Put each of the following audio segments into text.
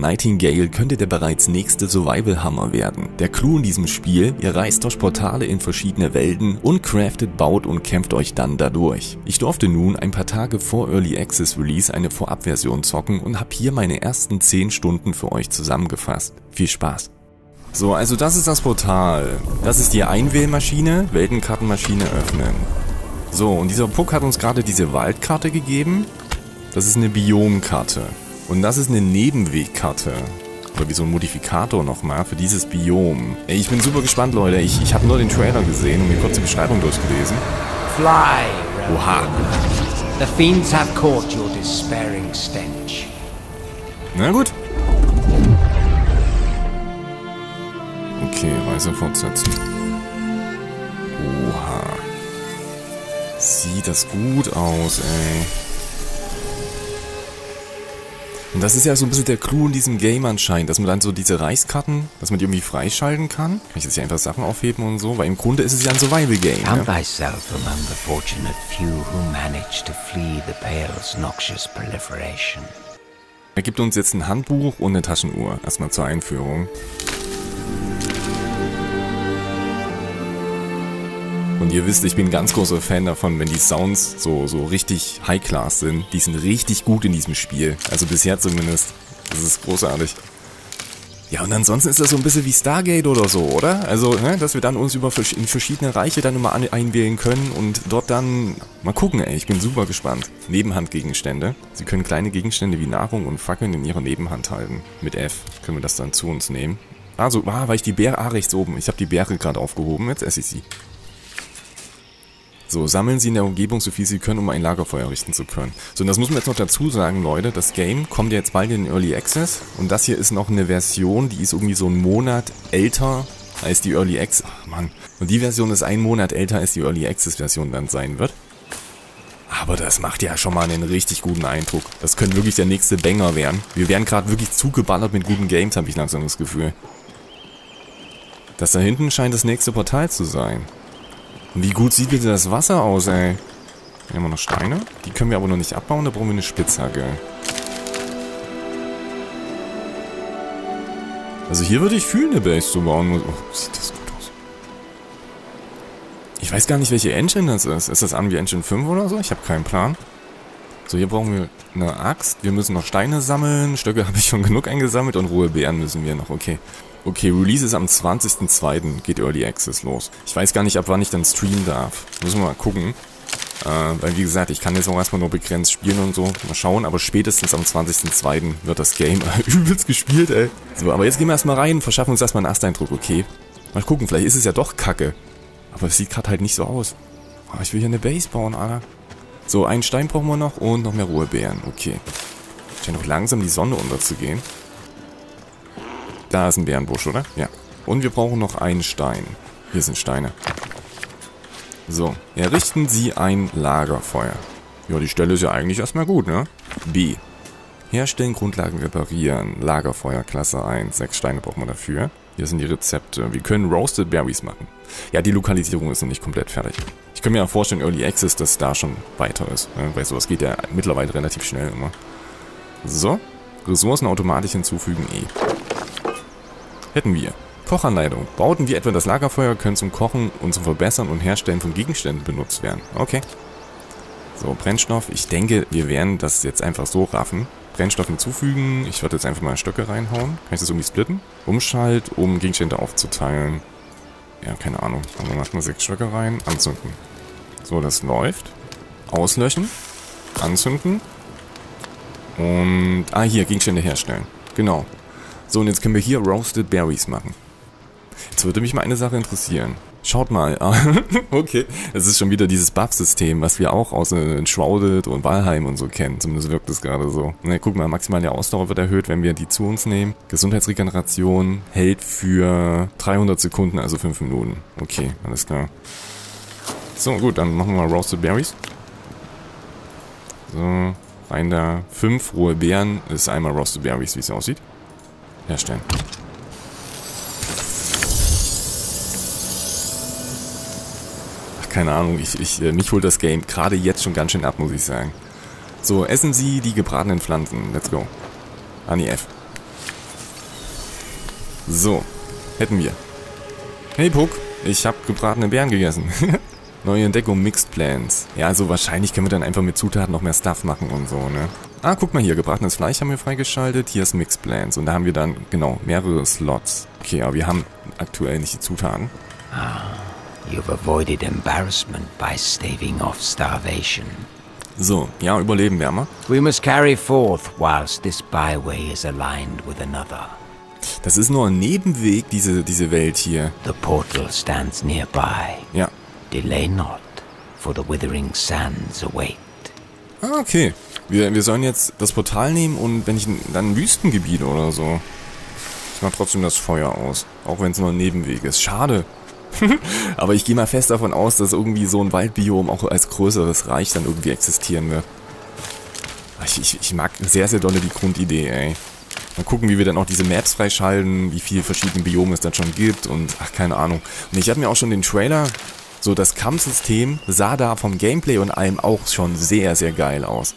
Nightingale könnte der bereits nächste Survival-Hammer werden. Der Clou in diesem Spiel, ihr reist durch Portale in verschiedene Welten und craftet, baut und kämpft euch dann dadurch. Ich durfte nun ein paar Tage vor Early Access Release eine Vorabversion zocken und habe hier meine ersten 10 Stunden für euch zusammengefasst. Viel Spaß! So, also das ist das Portal. Das ist die Einwählmaschine, Weltenkartenmaschine öffnen. So, und dieser Puck hat uns gerade diese Waldkarte gegeben. Das ist eine Biomkarte. Und das ist eine Nebenwegkarte. Oder wie so ein Modifikator nochmal für dieses Biom. Ey, ich bin super gespannt, Leute. Ich, ich habe nur den Trailer gesehen und mir kurz die Beschreibung durchgelesen. Fly, Oha. The fiends have caught your despairing stench. Na gut. Okay, Reise fortsetzen. Oha. Sieht das gut aus, ey. Und das ist ja so ein bisschen der Clou in diesem Game anscheinend, dass man dann so diese Reichskarten, dass man die irgendwie freischalten kann. Kann ich jetzt hier einfach Sachen aufheben und so? Weil im Grunde ist es ja ein Survival-Game. Count thyself among the fortunate few who manage to flee the Pale's noxious proliferation. Er gibt uns jetzt ein Handbuch und eine Taschenuhr. Erstmal zur Einführung. Und ihr wisst, ich bin ein ganz großer Fan davon, wenn die Sounds so, so richtig High-Class sind. Die sind richtig gut in diesem Spiel. Also bisher zumindest. Das ist großartig. Ja, und ansonsten ist das so ein bisschen wie Stargate oder so, oder? Also, ne, dass wir dann uns über in verschiedene Reiche dann immer einwählen können und dort dann mal gucken, ey. Ich bin super gespannt. Nebenhandgegenstände. Sie können kleine Gegenstände wie Nahrung und Fackeln in ihrer Nebenhand halten. Mit F können wir das dann zu uns nehmen. Also, ah, weil ich die Beere, ah, rechts oben. Ich habe die Beere gerade aufgehoben, jetzt esse ich sie. So, sammeln Sie in der Umgebung so viel Sie können, um ein Lagerfeuer richten zu können. So, und das muss man jetzt noch dazu sagen, Leute. Das Game kommt ja jetzt bald in Early Access. Und das hier ist noch eine Version, die ist irgendwie so einen Monat älter als die Early Access. Ach, Mann. Und die Version ist einen Monat älter, als die Early Access Version dann sein wird. Aber das macht ja schon mal einen richtig guten Eindruck. Das könnte wirklich der nächste Banger werden. Wir werden gerade wirklich zugeballert mit guten Games, habe ich langsam das Gefühl. Das da hinten scheint das nächste Portal zu sein. Wie gut sieht bitte das Wasser aus, ey? Hier haben wir noch Steine. Die können wir aber noch nicht abbauen, da brauchen wir eine Spitzhacke. Also hier würde ich fühlen, eine Base zu bauen. Oh, sieht das gut aus. Ich weiß gar nicht, welche Engine das ist. Ist das an wie Engine 5 oder so? Ich habe keinen Plan. So, hier brauchen wir eine Axt. Wir müssen noch Steine sammeln. Stöcke habe ich schon genug eingesammelt und rohe Beeren müssen wir noch. Okay. Okay, Release ist am 20.02. geht Early Access los. Ich weiß gar nicht, ab wann ich dann streamen darf. Müssen wir mal gucken. Äh, weil wie gesagt, ich kann jetzt auch erstmal nur begrenzt spielen und so. Mal schauen, aber spätestens am 20.02. wird das Game übelst gespielt, ey. So, aber jetzt gehen wir erstmal rein, verschaffen uns erstmal einen Ersteindruck, okay? Mal gucken, vielleicht ist es ja doch kacke. Aber es sieht gerade halt nicht so aus. Oh, ich will hier eine Base bauen, Alter. So, einen Stein brauchen wir noch und noch mehr rohe Beeren. Okay. Scheint doch langsam die Sonne unterzugehen. Da ist ein Bärenbusch, oder? Ja. Und wir brauchen noch einen Stein. Hier sind Steine. So, errichten Sie ein Lagerfeuer. Ja, die Stelle ist ja eigentlich erstmal gut, ne? B. Herstellen, Grundlagen reparieren. Lagerfeuer, Klasse 1. Sechs Steine brauchen wir dafür. Hier sind die Rezepte. Wir können Roasted Berries machen. Ja, die Lokalisierung ist noch nicht komplett fertig. Ich kann mir auch vorstellen, Early Access, dass da schon weiter ist. Ne? Weil sowas geht ja mittlerweile relativ schnell immer. So. Ressourcen automatisch hinzufügen, E. Hätten wir. Kochanleitung. Bauten wie etwa das Lagerfeuer können zum Kochen und zum Verbessern und Herstellen von Gegenständen benutzt werden. Okay. So, Brennstoff. Ich denke, wir werden das jetzt einfach so raffen. Brennstoff hinzufügen. Ich würde jetzt einfach mal Stöcke reinhauen. Kann ich das irgendwie splitten? Umschalt, um Gegenstände aufzuteilen. Ja, keine Ahnung. Dann macht man sechs Stöcke rein. Anzünden. So, das läuft. Auslöschen. Anzünden. Und... Ah, hier, Gegenstände herstellen. Genau. So, und jetzt können wir hier Roasted Berries machen. Jetzt würde mich mal eine Sache interessieren. Schaut mal. okay. Es ist schon wieder dieses Buff-System, was wir auch aus äh, Shrouded und Valheim und so kennen. Zumindest wirkt es gerade so. Ne, guck mal, maximale Ausdauer wird erhöht, wenn wir die zu uns nehmen. Gesundheitsregeneration hält für 300 Sekunden, also 5 Minuten. Okay, alles klar. So, gut, dann machen wir mal Roasted Berries. So, rein da. 5 rohe Beeren ist einmal Roasted Berries, wie es aussieht. Herstellen. Ach, keine Ahnung, ich, ich, äh, mich holt das Game gerade jetzt schon ganz schön ab, muss ich sagen. So, essen Sie die gebratenen Pflanzen. Let's go. Ah, F. So, hätten wir. Hey Puck, ich habe gebratene Beeren gegessen. Neue Entdeckung Mixed Plans. Ja, also wahrscheinlich können wir dann einfach mit Zutaten noch mehr Stuff machen und so, ne? Ah, guck mal hier, gebratenes Fleisch haben wir freigeschaltet. Hier ist Mixed Plans und da haben wir dann, genau, mehrere Slots. Okay, aber wir haben aktuell nicht die Zutaten. Ah, you've avoided embarrassment by staving off starvation. So, ja, überleben wir mal. We must carry forth whilst this byway is aligned with another. Das ist nur ein Nebenweg, diese, diese Welt hier. The portal stands nearby. Ja. Delay not, for the withering sands await. Ah, okay. Wir, wir sollen jetzt das Portal nehmen und wenn ich dann ein Wüstengebiet oder so. Ich mach trotzdem das Feuer aus. Auch wenn es nur ein Nebenweg ist. Schade. Aber ich gehe mal fest davon aus, dass irgendwie so ein Waldbiom auch als größeres Reich dann irgendwie existieren wird. Ich, ich, ich mag sehr, sehr dolle die Grundidee, ey. Mal gucken, wie wir dann auch diese Maps freischalten, wie viele verschiedene Biome es dann schon gibt und ach, keine Ahnung. Und ich habe mir auch schon den Trailer, so das Kampfsystem sah da vom Gameplay und allem auch schon sehr, sehr geil aus.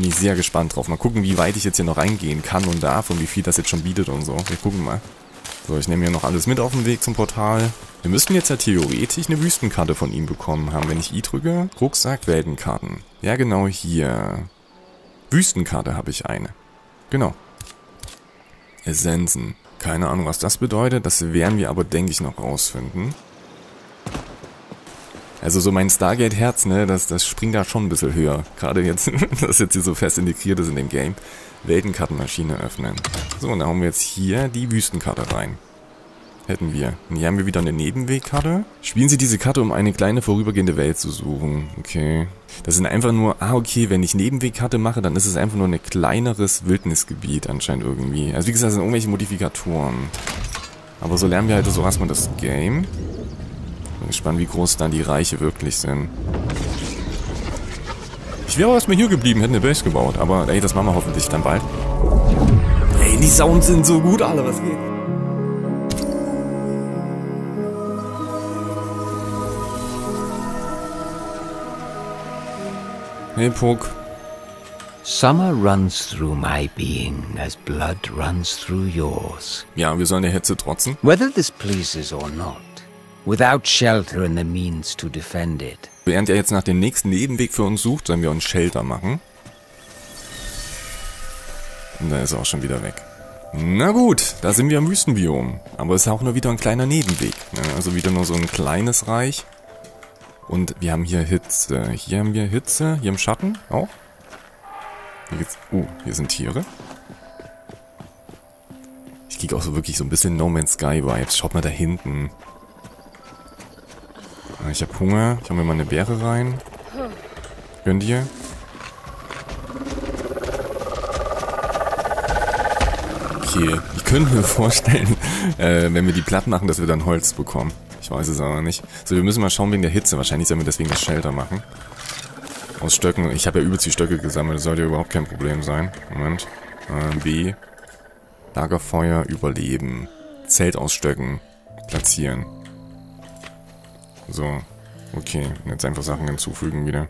Bin ich sehr gespannt drauf. Mal gucken, wie weit ich jetzt hier noch reingehen kann und darf und wie viel das jetzt schon bietet und so. Wir gucken mal. So, ich nehme hier noch alles mit auf dem Weg zum Portal. Wir müssten jetzt ja theoretisch eine Wüstenkarte von ihm bekommen haben, wenn ich I drücke. Rucksack, Weltenkarten. Ja, genau hier. Wüstenkarte habe ich eine. Genau. Essenzen. Keine Ahnung, was das bedeutet. Das werden wir aber, denke ich, noch rausfinden. Also so mein Stargate-Herz, ne, das, das springt da schon ein bisschen höher. Gerade jetzt, das jetzt hier so fest integriert ist in dem Game. Weltenkartenmaschine öffnen. So, und dann haben wir jetzt hier die Wüstenkarte rein. Hätten wir. Und hier haben wir wieder eine Nebenwegkarte. Spielen Sie diese Karte, um eine kleine vorübergehende Welt zu suchen. Okay. Das sind einfach nur, ah okay, wenn ich Nebenwegkarte mache, dann ist es einfach nur ein kleineres Wildnisgebiet anscheinend irgendwie. Also wie gesagt, das sind irgendwelche Modifikatoren. Aber so lernen wir halt so erstmal das Game. Bin gespannt, wie groß dann die Reiche wirklich sind. Ich wäre auch erstmal hier geblieben, hätte eine Base gebaut, aber ey, das machen wir hoffentlich dann bald. Ey, die Sounds sind so gut, alle, was geht? Hey, Puck. Summer runs through my being as blood runs through yours. Ja, wir sollen der Hetze trotzen. Whether this pleases or not, without shelter and the means to defend it, Während er jetzt nach dem nächsten Nebenweg für uns sucht, sollen wir uns Shelter machen. Und da ist er auch schon wieder weg. Na gut, da sind wir im Wüstenbiom. Aber es ist auch nur wieder ein kleiner Nebenweg. Ne? Also wieder nur so ein kleines Reich. Und wir haben hier Hitze. Hier haben wir Hitze. Hier im Schatten auch. Hier geht's. Oh, hier sind Tiere. Ich kriege auch so wirklich so ein bisschen No Man's Sky Vibes. Schaut mal da hinten. Ah, Ich habe Hunger. Ich hau mir mal eine Beere rein. Gönn dir. Okay, ich könnte mir vorstellen, äh, wenn wir die platt machen, dass wir dann Holz bekommen. Ich weiß es aber nicht. So, wir müssen mal schauen wegen der Hitze. Wahrscheinlich sollen wir deswegen das Shelter machen. Aus Stöcken. Ich habe ja übelst die Stöcke gesammelt. Das sollte überhaupt kein Problem sein. Moment. Äh, B. Lagerfeuer überleben. Zelt aus Stöcken. Platzieren. So. Okay. Jetzt einfach Sachen hinzufügen wieder.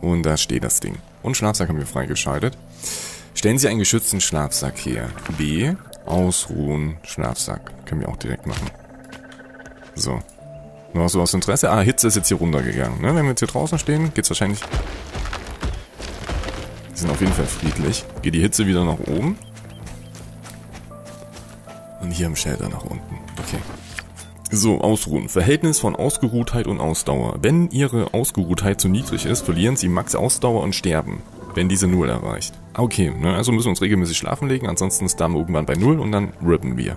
Und da steht das Ding. Und Schlafsack haben wir freigeschaltet. Stellen Sie einen geschützten Schlafsack her. B. Ausruhen. Schlafsack. Können wir auch direkt machen. So. Nur so aus Interesse. Ah, Hitze ist jetzt hier runtergegangen. Ne? Wenn wir jetzt hier draußen stehen, geht's wahrscheinlich... Die sind auf jeden Fall friedlich. Geht die Hitze wieder nach oben. Und hier im Shelter nach unten. Okay. So, ausruhen. Verhältnis von Ausgeruhtheit und Ausdauer. Wenn Ihre Ausgeruhtheit zu niedrig ist, verlieren Sie Max Ausdauer und sterben, wenn diese Null erreicht. Okay, ne, also müssen wir uns regelmäßig schlafen legen, ansonsten ist Dame irgendwann bei Null und dann rippen wir.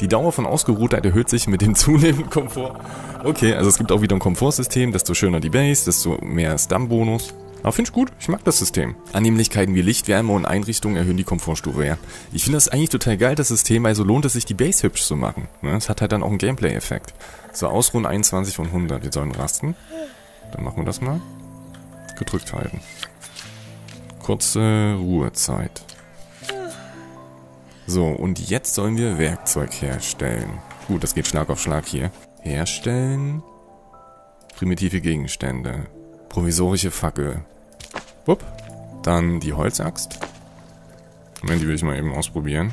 Die Dauer von Ausgeruhtheit erhöht sich mit dem zunehmenden Komfort. Okay, also es gibt auch wieder ein Komfortsystem, desto schöner die Base, desto mehr Stam-Bonus. Aber finde ich gut, ich mag das System. Annehmlichkeiten wie Licht, Wärme und Einrichtungen erhöhen die Komfortstufe, ja. Ich finde das eigentlich total geil, das System, weil so lohnt es sich, die Base hübsch zu machen. Ne? Es hat halt dann auch einen Gameplay-Effekt. So, Ausruhen 21 von 100. Wir sollen rasten. Dann machen wir das mal. Gedrückt halten. Kurze Ruhezeit. So, und jetzt sollen wir Werkzeug herstellen. Gut, das geht Schlag auf Schlag hier. Herstellen. Primitive Gegenstände. Provisorische Fackel. Wupp. Dann die Holzaxt. Moment, die will ich mal eben ausprobieren.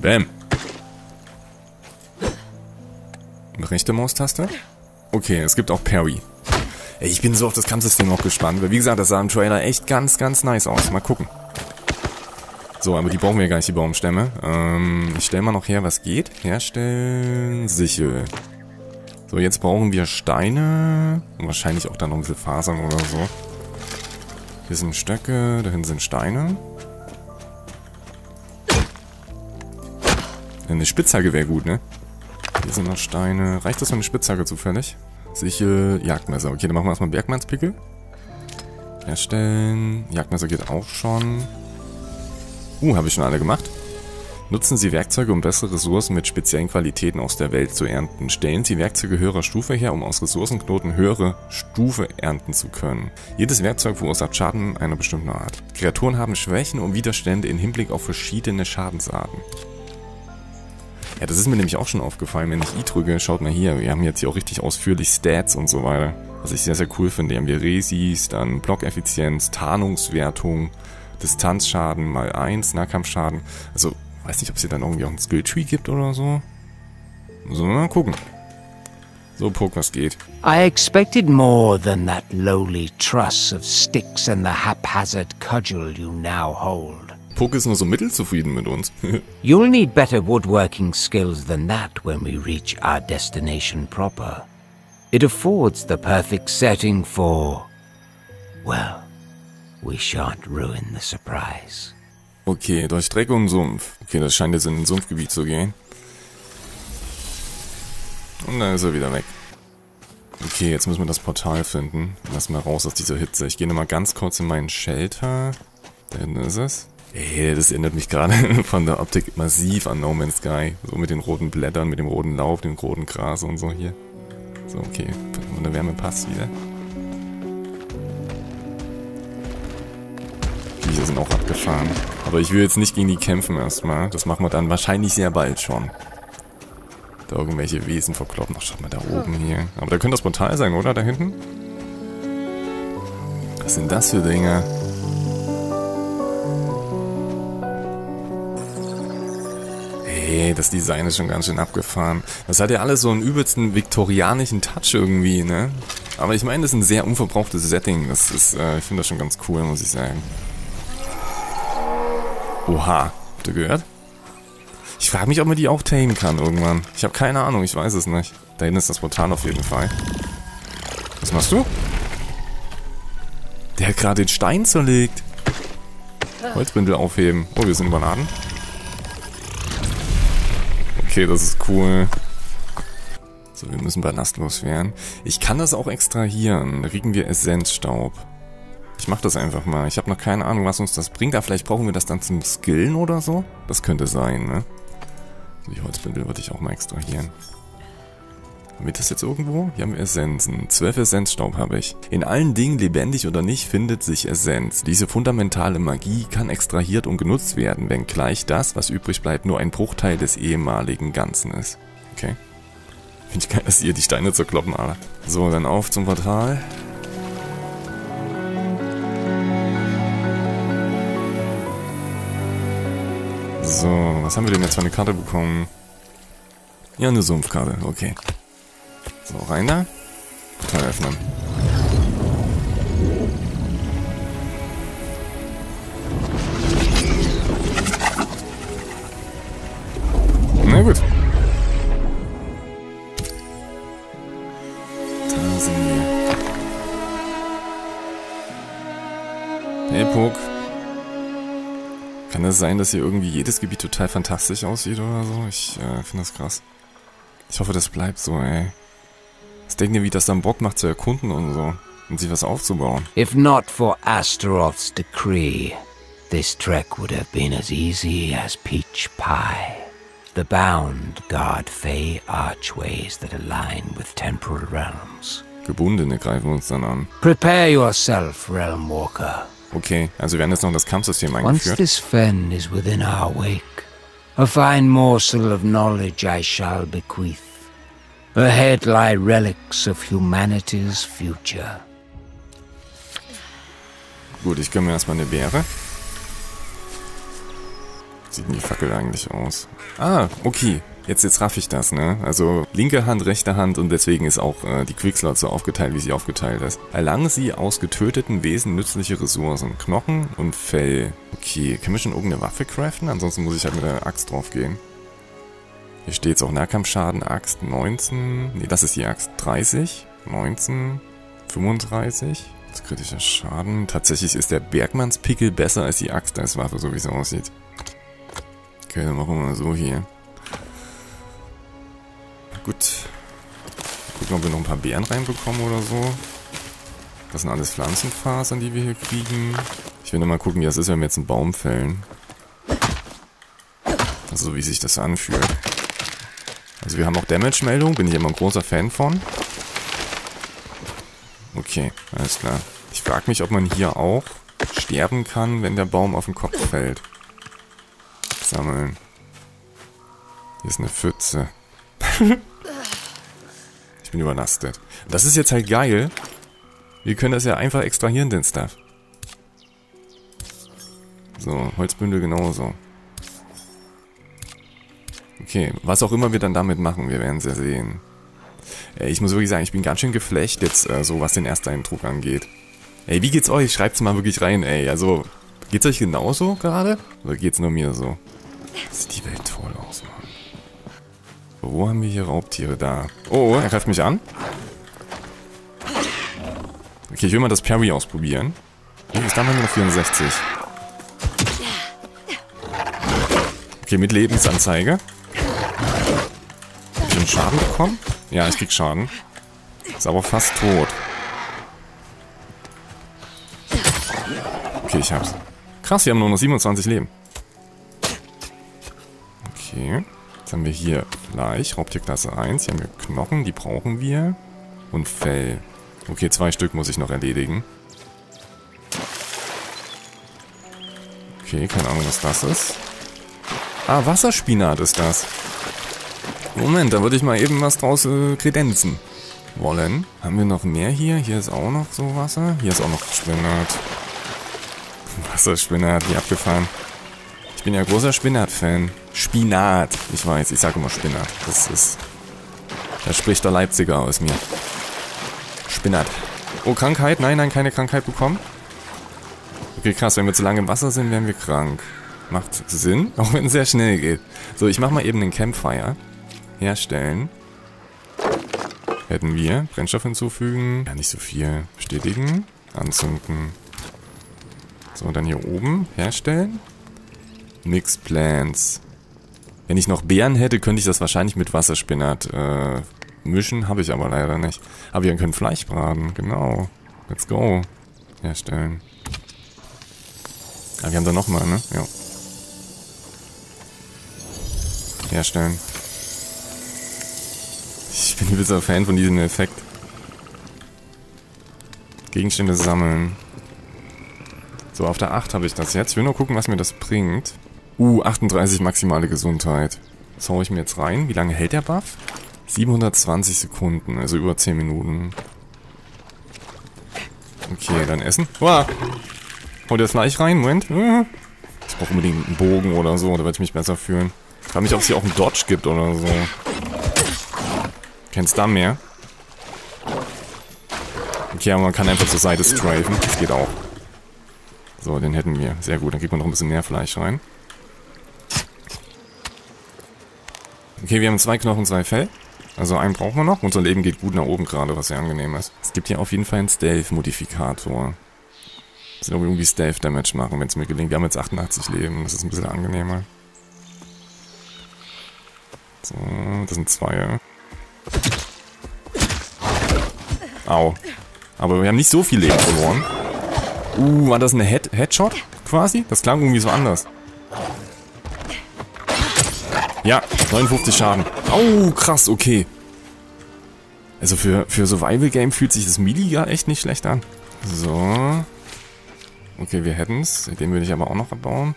Bam. Rechte Maustaste. Okay, es gibt auch Parry. Ey, ich bin so auf das Kampfsystem noch gespannt, weil wie gesagt, das sah im Trailer echt ganz, ganz nice aus. Mal gucken. So, aber die brauchen wir gar nicht, die Baumstämme. Ähm, ich stelle mal noch her, was geht. Herstellen, Sichel. So, jetzt brauchen wir Steine. Und wahrscheinlich auch dann noch ein bisschen Fasern oder so. Hier sind Stöcke, dahin sind Steine. Eine Spitzhacke wäre gut, ne? Hier sind noch Steine. Reicht das für eine Spitzhacke zufällig? Sichel, Jagdmesser. Okay, dann machen wir erstmal Bergmannspickel. Herstellen. Jagdmesser geht auch schon. Uh, habe ich schon alle gemacht. Nutzen Sie Werkzeuge, um bessere Ressourcen mit speziellen Qualitäten aus der Welt zu ernten. Stellen Sie Werkzeuge höherer Stufe her, um aus Ressourcenknoten höhere Stufe ernten zu können. Jedes Werkzeug verursacht Schaden einer bestimmten Art. Kreaturen haben Schwächen und Widerstände im Hinblick auf verschiedene Schadensarten. Ja, das ist mir nämlich auch schon aufgefallen, wenn ich I drücke, schaut mal hier, wir haben jetzt hier auch richtig ausführlich Stats und so weiter. Was ich sehr, sehr cool finde. Hier haben wir Resis, dann Blockeffizienz, Tarnungswertung, Distanzschaden mal 1, Nahkampfschaden. Also, weiß nicht, ob es hier dann irgendwie auch ein Skilltree gibt oder so. Mal gucken. So, Puck, was geht? I expected more than that lowly truss of sticks and the haphazard cudgel you now hold. Puck ist nur so mittelzufrieden mit uns. You'll need better woodworking skills than that when we reach our destination proper. It affords the perfect setting for... Well, we shan't ruin the surprise. Okay, durch Dreck und Sumpf. Okay, das scheint jetzt in ein Sumpfgebiet zu gehen. Und dann ist er wieder weg. Okay, jetzt müssen wir das Portal finden. Lass mal raus aus dieser Hitze. Ich gehe nochmal ganz kurz in meinen Shelter. Da hinten ist es. Ey, das erinnert mich gerade von der Optik massiv an No Man's Sky. So mit den roten Blättern, mit dem roten Laub, dem roten Gras und so hier. So, okay. Von der Wärme passt wieder. Die sind auch abgefahren. Aber ich will jetzt nicht gegen die kämpfen erstmal. Das machen wir dann wahrscheinlich sehr bald schon. Da irgendwelche Wesen verkloppen. Ach, schaut mal da oben hier. Aber da könnte das Portal sein, oder? Da hinten? Was sind das für Dinge? Hey, das Design ist schon ganz schön abgefahren. Das hat ja alles so einen übelsten viktorianischen Touch irgendwie, ne? Aber ich meine, das ist ein sehr unverbrauchtes Setting. Das ist, äh, ich finde das schon ganz cool, muss ich sagen. Oha, habt ihr gehört? Ich frage mich, ob man die auch tamen kann irgendwann. Ich habe keine Ahnung, ich weiß es nicht. Da hinten ist das Portal auf jeden Fall. Was machst du? Der hat gerade den Stein zerlegt. Holzbündel aufheben. Oh, wir sind überladen. Okay, das ist cool. So, wir müssen ballastlos werden. Ich kann das auch extrahieren. Kriegen wir Essenzstaub. Ich mach das einfach mal. Ich habe noch keine Ahnung, was uns das bringt. Aber vielleicht brauchen wir das dann zum Skillen oder so. Das könnte sein, ne? Die Holzbündel würde ich auch mal extrahieren. Haben wir das jetzt irgendwo? Hier haben wir Essenzen. Zwölf Essenzstaub habe ich. In allen Dingen, lebendig oder nicht, findet sich Essenz. Diese fundamentale Magie kann extrahiert und genutzt werden, wenngleich das, was übrig bleibt, nur ein Bruchteil des ehemaligen Ganzen ist. Okay. Finde ich geil, dass ihr die Steine zerkloppen, Alter. So, dann auf zum Portal. So, was haben wir denn jetzt für eine Karte bekommen? Ja, eine Sumpfkarte, okay. So, rein da. Portal öffnen. Sein, dass hier irgendwie jedes Gebiet total fantastisch aussieht oder so? Ich äh, finde das krass. Ich hoffe, das bleibt so, ey. Was denken ihr, wie das dann Bock macht zu erkunden und so? Und sich was aufzubauen? If not for Astaroth's decree, this trek would have been as easy as peach pie. The bound guard Fey archways that align with temporal realms. Gebundene greifen uns dann an. Prepare yourself, Realm Walker. Okay, also wir haben jetzt noch das Kampfsystem Once eingeführt. this fen is within our wake, a fine morsel of knowledge I shall bequeath. Ahead lie relics of humanity's future. Gut, ich gönne mir erstmal eine Beere. sieht denn die Fackel eigentlich aus? Ah, okay. Jetzt, jetzt raff ich das, ne? Also linke Hand, rechte Hand und deswegen ist auch äh, die Quickslot so aufgeteilt, wie sie aufgeteilt ist. Erlangen sie aus getöteten Wesen nützliche Ressourcen. Knochen und Fell. Okay, können wir schon irgendeine Waffe craften? Ansonsten muss ich halt mit der Axt drauf gehen. Hier steht es auch Nahkampfschaden, Axt 19. Ne, das ist die Axt 30. 19. 35. Das kritischer Schaden. Tatsächlich ist der Bergmannspickel besser als die Axt als Waffe, so wie es aussieht. Okay, dann machen wir mal so hier. Gut. Gucken, ob wir noch ein paar Beeren reinbekommen oder so. Das sind alles Pflanzenfasern, die wir hier kriegen. Ich will nur mal gucken, wie das ist, wenn wir jetzt einen Baum fällen. Also so wie sich das anfühlt. Also wir haben auch Damage-Meldung, bin ich immer ein großer Fan von. Okay, alles klar. Ich frage mich, ob man hier auch sterben kann, wenn der Baum auf den Kopf fällt. Sammeln. Hier ist eine Pfütze. ich bin überlastet. Das ist jetzt halt geil. Wir können das ja einfach extrahieren, den Stuff. So, Holzbündel genauso. Okay, was auch immer wir dann damit machen, wir werden es ja sehen. Ey, ich muss wirklich sagen, ich bin ganz schön geflecht jetzt, äh, so was den Ersteindruck angeht. Ey, wie geht's euch? Schreibt's mal wirklich rein, ey. Also, geht's euch genauso gerade? Oder geht's nur mir so? Sieht die Welt toll aus, Mann. Wo haben wir hier Raubtiere? Da. Oh, er greift mich an. Okay, ich will mal das Parry ausprobieren. Oh, ist damals nur noch 64. Okay, mit Lebensanzeige. Hab ich einen Schaden bekommen? Ja, ich krieg Schaden. Ist aber fast tot. Okay, ich hab's. Krass, wir haben nur noch 27 Leben. Okay. Jetzt haben wir hier Fleisch, Raubtierklasse 1. Hier haben wir Knochen, die brauchen wir. Und Fell. Okay, zwei Stück muss ich noch erledigen. Okay, keine Ahnung, was das ist. Ah, Wasserspinat ist das. Moment, da würde ich mal eben was draus äh, kredenzen wollen. Haben wir noch mehr hier? Hier ist auch noch so Wasser. Hier ist auch noch Spinat. Wasserspinat, wie abgefahren. Ich bin ja großer Spinat-Fan. Spinat. Ich weiß, ich sage immer Spinat. Das ist... Da spricht der Leipziger aus mir. Spinat. Oh, Krankheit? Nein, nein, keine Krankheit bekommen. Okay, krass. Wenn wir zu lange im Wasser sind, werden wir krank. Macht Sinn, auch wenn es sehr schnell geht. So, ich mache mal eben den Campfire. Herstellen. Hätten wir. Brennstoff hinzufügen. Ja, nicht so viel. Bestätigen. Anzünden. So, dann hier oben. Herstellen. Mix Plants. Wenn ich noch Beeren hätte, könnte ich das wahrscheinlich mit Wasserspinat äh, mischen. Habe ich aber leider nicht. Aber wir können Fleisch braten. Genau. Let's go. Herstellen. Ah, wir haben da nochmal, ne? Ja. Herstellen. Ich bin übelster Fan von diesem Effekt. Gegenstände sammeln. So, auf der 8 habe ich das jetzt. Ich will nur gucken, was mir das bringt. Uh, 38 maximale Gesundheit. Das haue ich mir jetzt rein. Wie lange hält der Buff? 720 Sekunden, also über 10 Minuten. Okay, dann essen. Wow. Hau dir das Fleisch rein, Moment. Ich brauche unbedingt einen Bogen oder so, da werde ich mich besser fühlen. Ich frage mich, ob es hier auch einen Dodge gibt oder so. Kennst da mehr? Okay, aber man kann einfach zur Seite strafen. Das geht auch. So, den hätten wir. Sehr gut, dann kriegt man noch ein bisschen mehr Fleisch rein. Okay, wir haben zwei Knochen, zwei Fell. Also einen brauchen wir noch. Unser Leben geht gut nach oben gerade, was sehr angenehm ist. Es gibt hier auf jeden Fall einen Stealth-Modifikator. Das sind irgendwie Stealth-Damage machen, wenn es mir gelingt. Wir haben jetzt 88 Leben, das ist ein bisschen angenehmer. So, das sind zwei. Au. Aber wir haben nicht so viel Leben verloren. Uh, war das eine Head Headshot quasi? Das klang irgendwie so anders. Ja, 59 Schaden. Oh, krass, okay. Also für, für Survival Game fühlt sich das Melee ja echt nicht schlecht an. So. Okay, wir hätten es. Den würde ich aber auch noch abbauen.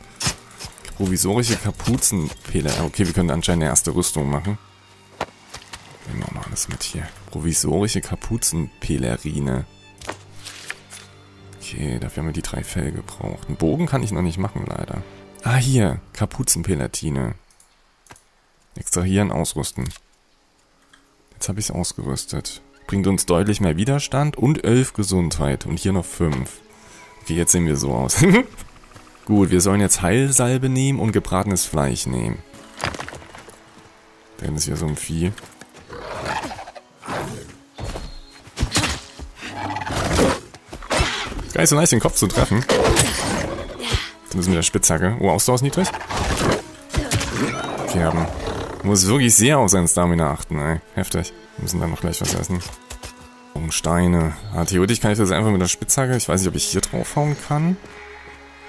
Provisorische Kapuzenpille. Okay, wir können anscheinend eine erste Rüstung machen. Nehmen wir mal alles mit hier. Provisorische Kapuzenpelerine. Okay, dafür haben wir die drei Fell gebraucht. Einen Bogen kann ich noch nicht machen, leider. Ah, hier. Kapuzenpelatine. Extrahieren, ausrüsten. Jetzt habe ich es ausgerüstet. Bringt uns deutlich mehr Widerstand und 11 Gesundheit. Und hier noch 5. Okay, jetzt sehen wir so aus. Gut, wir sollen jetzt Heilsalbe nehmen und gebratenes Fleisch nehmen. Dann ist hier so ein Vieh. Geil, so nice den Kopf zu treffen. Dann müssen wir der Spitzhacke. Oh, Ausdauer ist niedrig. Okay, haben. Muss wirklich sehr auf seinen Stamina achten, ey. Heftig. Wir müssen dann noch gleich was essen. Um Steine. Ah, theoretisch kann ich das einfach mit der Spitzhacke. Ich weiß nicht, ob ich hier draufhauen kann.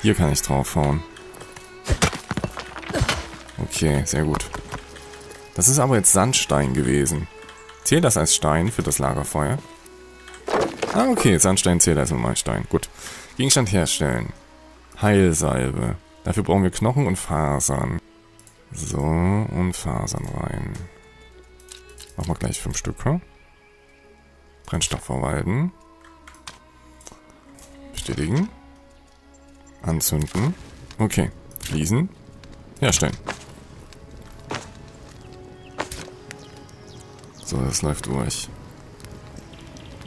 Hier kann ich draufhauen. Okay, sehr gut. Das ist aber jetzt Sandstein gewesen. Zählt das als Stein für das Lagerfeuer? Ah, okay, Sandstein zählt als Normalstein. Gut. Gegenstand herstellen. Heilsalbe. Dafür brauchen wir Knochen und Fasern. So, und Fasern rein. Machen wir gleich fünf Stück. Hm? Brennstoff verwalten. Bestätigen. Anzünden. Okay. Fließen. Herstellen. So, das läuft durch.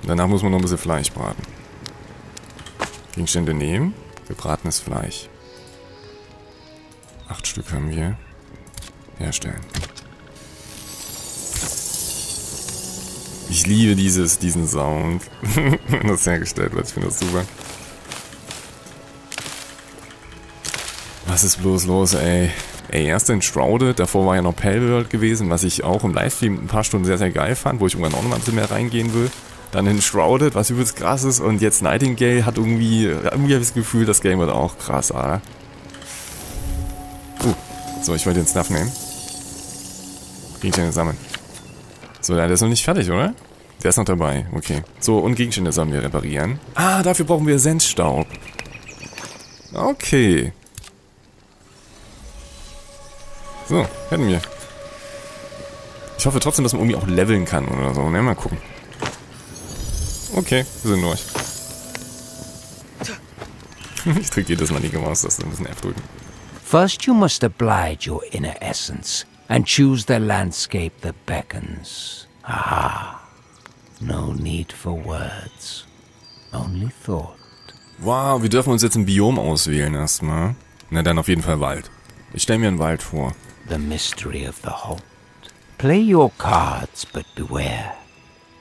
Danach muss man noch ein bisschen Fleisch braten. Gegenstände nehmen. Gebratenes Fleisch. Acht Stück haben wir. Herstellen. Ich liebe dieses, diesen Sound. Wenn das hergestellt wird, ich finde das super. Was ist bloß los, ey? Ey, erst in Shrouded, davor war ja noch Palworld gewesen, was ich auch im Livestream ein paar Stunden sehr, sehr geil fand, wo ich irgendwann auch noch ein bisschen mehr reingehen will. Dann in Shrouded, was übelst krass ist, und jetzt Nightingale hat irgendwie, irgendwie habe ich das Gefühl, das Game wird auch krass, Alter. Uh, so, ich wollte den Stuff nehmen. Gegenstände sammeln. So, der ist noch nicht fertig, oder? Der ist noch dabei, okay. So, und Gegenstände sollen wir reparieren. Ah, dafür brauchen wir Sensstaub. Okay. So, hätten wir. Ich hoffe trotzdem, dass man irgendwie auch leveln kann oder so. Ne, mal gucken. Okay, wir sind durch. ich drücke jedes Mal die Maus, dass ein bisschen F drücken. First you must oblige your inner essence and choose the landscape that beckons. Ah, no need for words, only thought. Wow, wir dürfen uns jetzt ein Biom auswählen erstmal. Na dann auf jeden Fall Wald. Ich stelle mir einen Wald vor. The mystery of the Holt. Play your cards, but beware.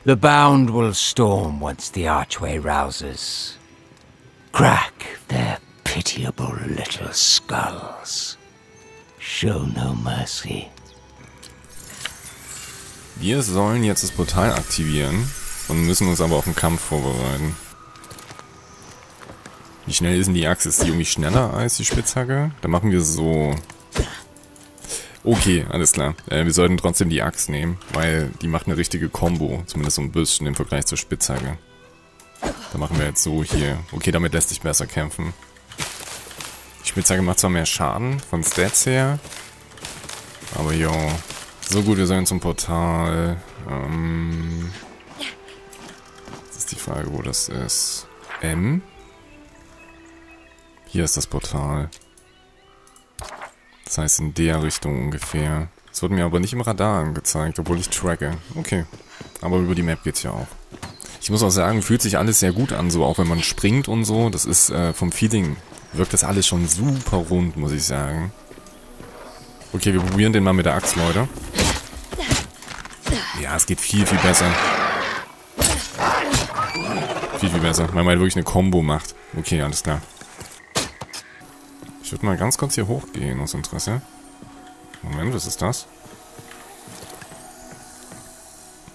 The bound will storm once the archway rouses. Crack their pitiable little skulls. Show no mercy. Wir sollen jetzt das Portal aktivieren und müssen uns aber auf den Kampf vorbereiten. Wie schnell ist denn die Axt? Ist die irgendwie schneller als die Spitzhacke? Dann machen wir so. Okay, alles klar. Äh, wir sollten trotzdem die Axt nehmen, weil die macht eine richtige Combo. Zumindest so ein bisschen im Vergleich zur Spitzhacke. Dann machen wir jetzt so hier. Okay, damit lässt sich besser kämpfen. Die Spitzhacke macht zwar mehr Schaden von Stats her. Aber jo. So gut, wir sollen zum Portal. Ähm, das ist die Frage, wo das ist. M? Hier ist das Portal. Das heißt in der Richtung ungefähr. Es wird mir aber nicht im Radar angezeigt, obwohl ich tracke. Okay. Aber über die Map geht's ja auch. Ich muss auch sagen, fühlt sich alles sehr gut an, so auch wenn man springt und so. Das ist äh, vom Feeling, wirkt das alles schon super rund, muss ich sagen. Okay, wir probieren den mal mit der Axt, Leute. Ja, es geht viel, viel besser. Viel, viel besser, weil man halt wirklich eine Combo macht. Okay, alles klar. Ich würde mal ganz kurz hier hochgehen aus Interesse. Moment, was ist das?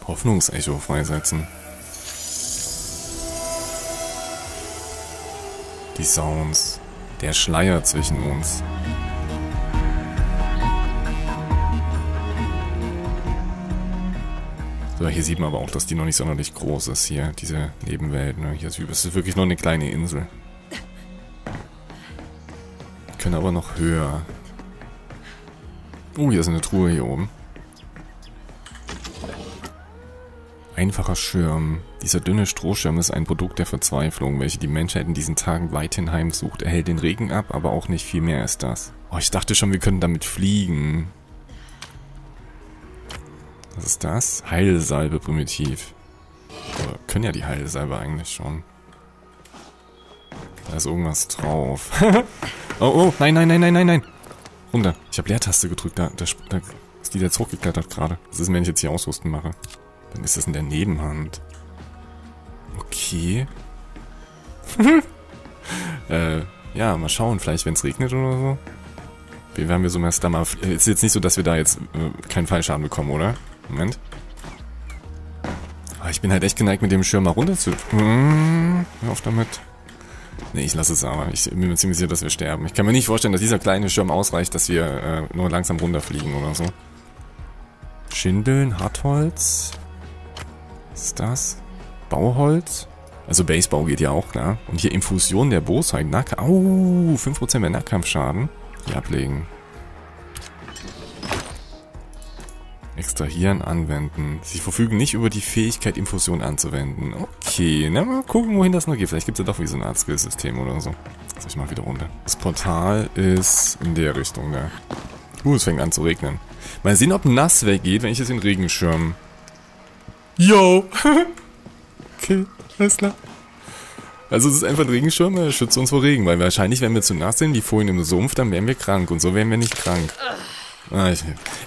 Hoffnungsecho freisetzen. Die Sounds. Der Schleier zwischen uns. So, hier sieht man aber auch, dass die noch nicht sonderlich groß ist hier, diese Nebenwelt. Ne? Hier ist es wirklich nur eine kleine Insel. Können aber noch höher. Oh, hier ist eine Truhe hier oben. Einfacher Schirm. Dieser dünne Strohschirm ist ein Produkt der Verzweiflung, welche die Menschheit in diesen Tagen weithin heimsucht. Er hält den Regen ab, aber auch nicht viel mehr ist das. Oh, ich dachte schon, wir können damit fliegen. Was ist das? Heilsalbe primitiv. Wir können ja die Heilsalbe eigentlich schon. Da ist irgendwas drauf. oh, oh, nein, nein, nein, nein, nein, nein. Runter. Ich habe Leertaste gedrückt. Da, da, da ist die jetzt hochgeklettert gerade. Was ist, wenn ich jetzt hier ausrüsten mache? Dann ist das in der Nebenhand. Okay. äh, ja, mal schauen. Vielleicht, wenn es regnet oder so. Wie werden wir so erst da mal... Ist jetzt nicht so, dass wir da jetzt äh, keinen Fallschaden bekommen, oder? Moment. Ah, ich bin halt echt geneigt, mit dem Schirm mal runter zu... Hm, hör auf damit. Nee, ich lasse es aber. Ich bin mir ziemlich sicher, dass wir sterben. Ich kann mir nicht vorstellen, dass dieser kleine Schirm ausreicht, dass wir äh, nur langsam runterfliegen oder so. Schindeln, Hartholz. Was ist das? Bauholz? Also Basebau geht ja auch, klar. Und hier Infusion der Bosheit. Nack Au, 5% mehr Nahkampfschaden. Hier ablegen. Extrahieren, anwenden. Sie verfügen nicht über die Fähigkeit, Infusion anzuwenden. Okay, na mal gucken, wohin das noch geht. Vielleicht gibt es ja doch wie so eine Art Skillsystem oder so. So, ich mach wieder runter. Das Portal ist in der Richtung da. Uh, es fängt an zu regnen. Mal sehen, ob nass weggeht, wenn ich jetzt den Regenschirm... Yo! okay, alles klar. Also es ist einfach ein Regenschirm, er schützt uns vor Regen, weil wahrscheinlich, wenn wir zu nass sind, wie vorhin im Sumpf, dann wären wir krank und so wären wir nicht krank. Ah,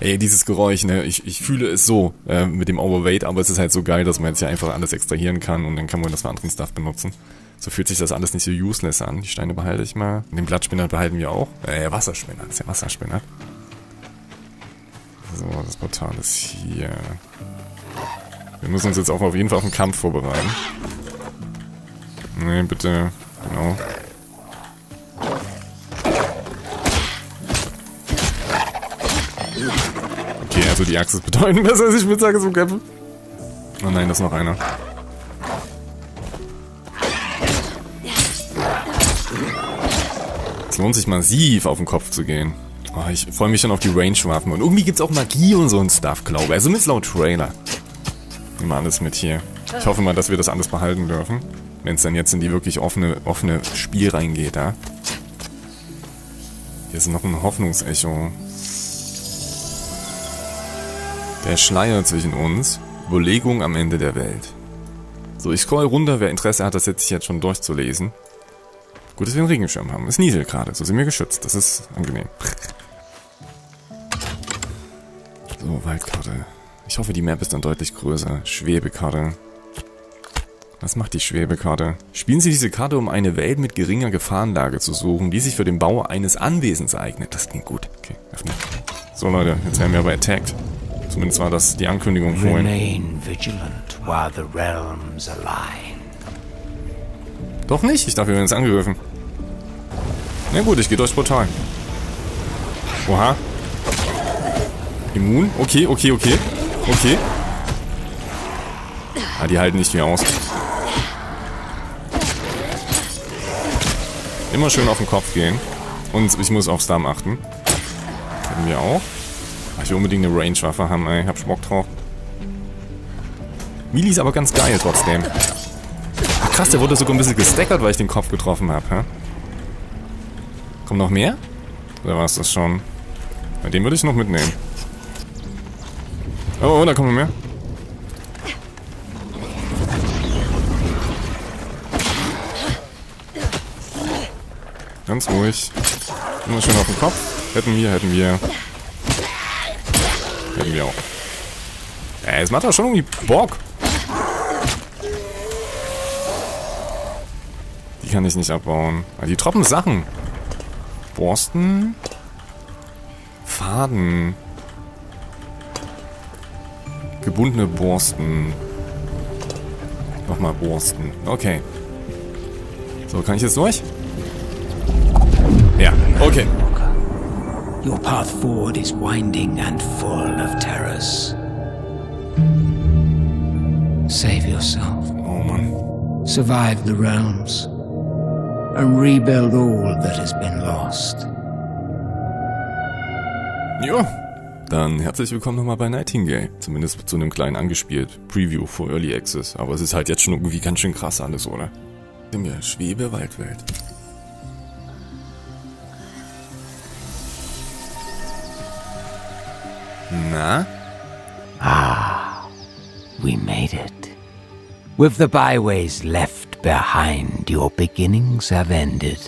ey, dieses Geräusch, ne, ich, ich fühle es so äh, mit dem Overweight, aber es ist halt so geil, dass man jetzt ja einfach alles extrahieren kann und dann kann man das für anderen Stuff benutzen. So fühlt sich das alles nicht so useless an. Die Steine behalte ich mal. Den Blattspinner behalten wir auch. Äh, Wasserspinner, das ist ja Wasserspinner. So, das Portal ist hier. Wir müssen uns jetzt auch auf jeden Fall auf den Kampf vorbereiten. Nee, bitte. Genau. Okay, also die Axt ist bedeutend besser als die Spitzhacke zum Kämpfen. Oh nein, das ist noch einer. Es lohnt sich massiv auf den Kopf zu gehen. Oh, ich freue mich schon auf die Range-Waffen. Und irgendwie gibt es auch Magie und so ein Stuff, glaube ich. Also mit laut Trailer. Nehmen wir alles mit hier. Ich hoffe mal, dass wir das alles behalten dürfen. Wenn es dann jetzt in die wirklich offene, offene Spiel reingeht, ja. Hier ist noch ein Hoffnungsecho. Der Schleier zwischen uns. Überlegung am Ende der Welt. So, ich scroll runter. Wer Interesse hat, das jetzt jetzt schon durchzulesen. Gut, dass wir einen Regenschirm haben. Es nieselt gerade, so sind wir geschützt. Das ist angenehm. So, Waldkarte. Ich hoffe, die Map ist dann deutlich größer. Schwebekarte. Was macht die Schwebekarte? Spielen Sie diese Karte, um eine Welt mit geringer Gefahrenlage zu suchen, die sich für den Bau eines Anwesens eignet. Das klingt gut. Okay, öffnen. So Leute, jetzt werden wir aber attacked. Zumindest war das die Ankündigung vorhin. Doch nicht, ich dachte, wir werden jetzt angegriffen. Na gut, ich gehe durchs Portal. Oha. Immun? Okay, okay, okay. Okay. Ah, die halten nicht viel aus. Immer schön auf den Kopf gehen. Und ich muss aufs Damm achten. Können wir auch. Ich will unbedingt eine Range-Waffe haben, ey. Ich hab Bock drauf. Mili ist aber ganz geil trotzdem. Ach, krass, der wurde sogar ein bisschen gestackert, weil ich den Kopf getroffen habe, hä? Kommt noch mehr? Oder war es das schon? Bei dem würde ich noch mitnehmen. Oh, oh, da kommen mehr. Ganz ruhig. Immer schön auf den Kopf. Hätten wir, hätten wir. Wir auch. Ey, es macht doch schon irgendwie Bock. Die kann ich nicht abbauen. Aber die troppen Sachen. Borsten. Faden. Gebundene Borsten. Nochmal Borsten. Okay. So, kann ich jetzt durch? Ja, okay. Your path forward is winding and full of terrors. Save yourself, Oh Mann. survive the realms, and rebuild all that has been lost. Ja. Dann herzlich willkommen nochmal bei Nightingale. Zumindest zu einem kleinen angespielt Preview für Early Access. Aber es ist halt jetzt schon irgendwie ganz schön krass alles, oder? Sind wir Schwebe Waldwelt. Na? Ah, we made it. With the byways left behind, your beginnings have ended.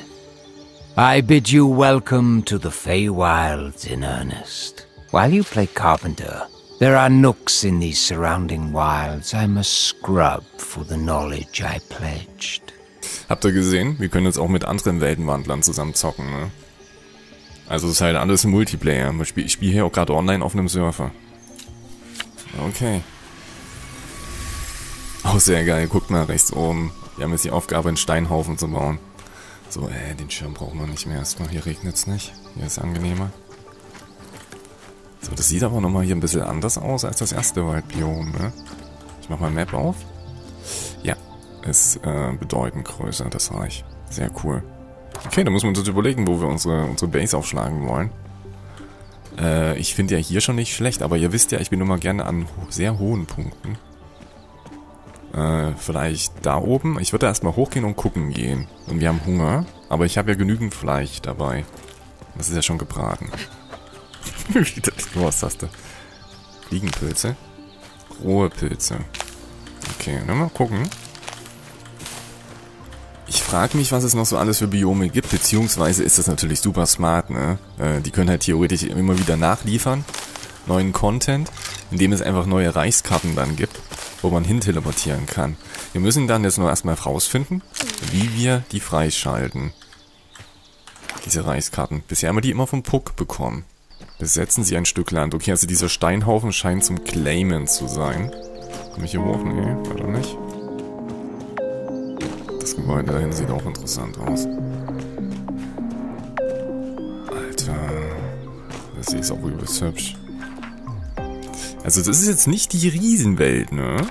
I bid you welcome to the Feywilds in earnest. While you play carpenter, there are nooks in these surrounding wilds I must scrub for the knowledge I pledged. Habt ihr gesehen? Wir können jetzt auch mit anderen Weltenwandlern zusammen zocken, ne? Also es ist halt alles Multiplayer. Ich spiele hier auch gerade online auf einem Surfer. Okay. Auch sehr geil. Guckt mal rechts oben. Wir haben jetzt die Aufgabe, einen Steinhaufen zu bauen. So, äh, den Schirm brauchen wir nicht mehr erstmal. Hier regnet es nicht. Hier ist angenehmer. So, das sieht aber nochmal hier ein bisschen anders aus als das erste Waldbiom, ne? Ich mach mal Map auf. Ja, ist äh, bedeutend größer, das Reich. Sehr cool. Okay, dann muss man uns überlegen, wo wir unsere, unsere Base aufschlagen wollen. Äh, ich finde ja hier schon nicht schlecht, aber ihr wisst ja, ich bin immer gerne an sehr hohen Punkten. Äh, vielleicht da oben. Ich würde erstmal hochgehen und gucken gehen. Und wir haben Hunger, aber ich habe ja genügend Fleisch dabei. Das ist ja schon gebraten. Was hast du? Fliegenpilze? Rohe Pilze. Okay, dann mal gucken. Ich frage mich, was es noch so alles für Biome gibt, beziehungsweise ist das natürlich super smart, ne? Äh, die können halt theoretisch immer wieder nachliefern, neuen Content, indem es einfach neue Reichskarten dann gibt, wo man hin teleportieren kann. Wir müssen dann jetzt nur erstmal rausfinden, wie wir die freischalten. Diese Reichskarten. Bisher haben wir die immer vom Puck bekommen. Besetzen sie ein Stück Land. Okay, also dieser Steinhaufen scheint zum Claimen zu sein. Komm ich hier hoch? Nee, oder nicht? Das Gebäude dahin sieht auch interessant aus. Alter. Das ist auch übelst hübsch. Also das ist jetzt nicht die Riesenwelt, ne?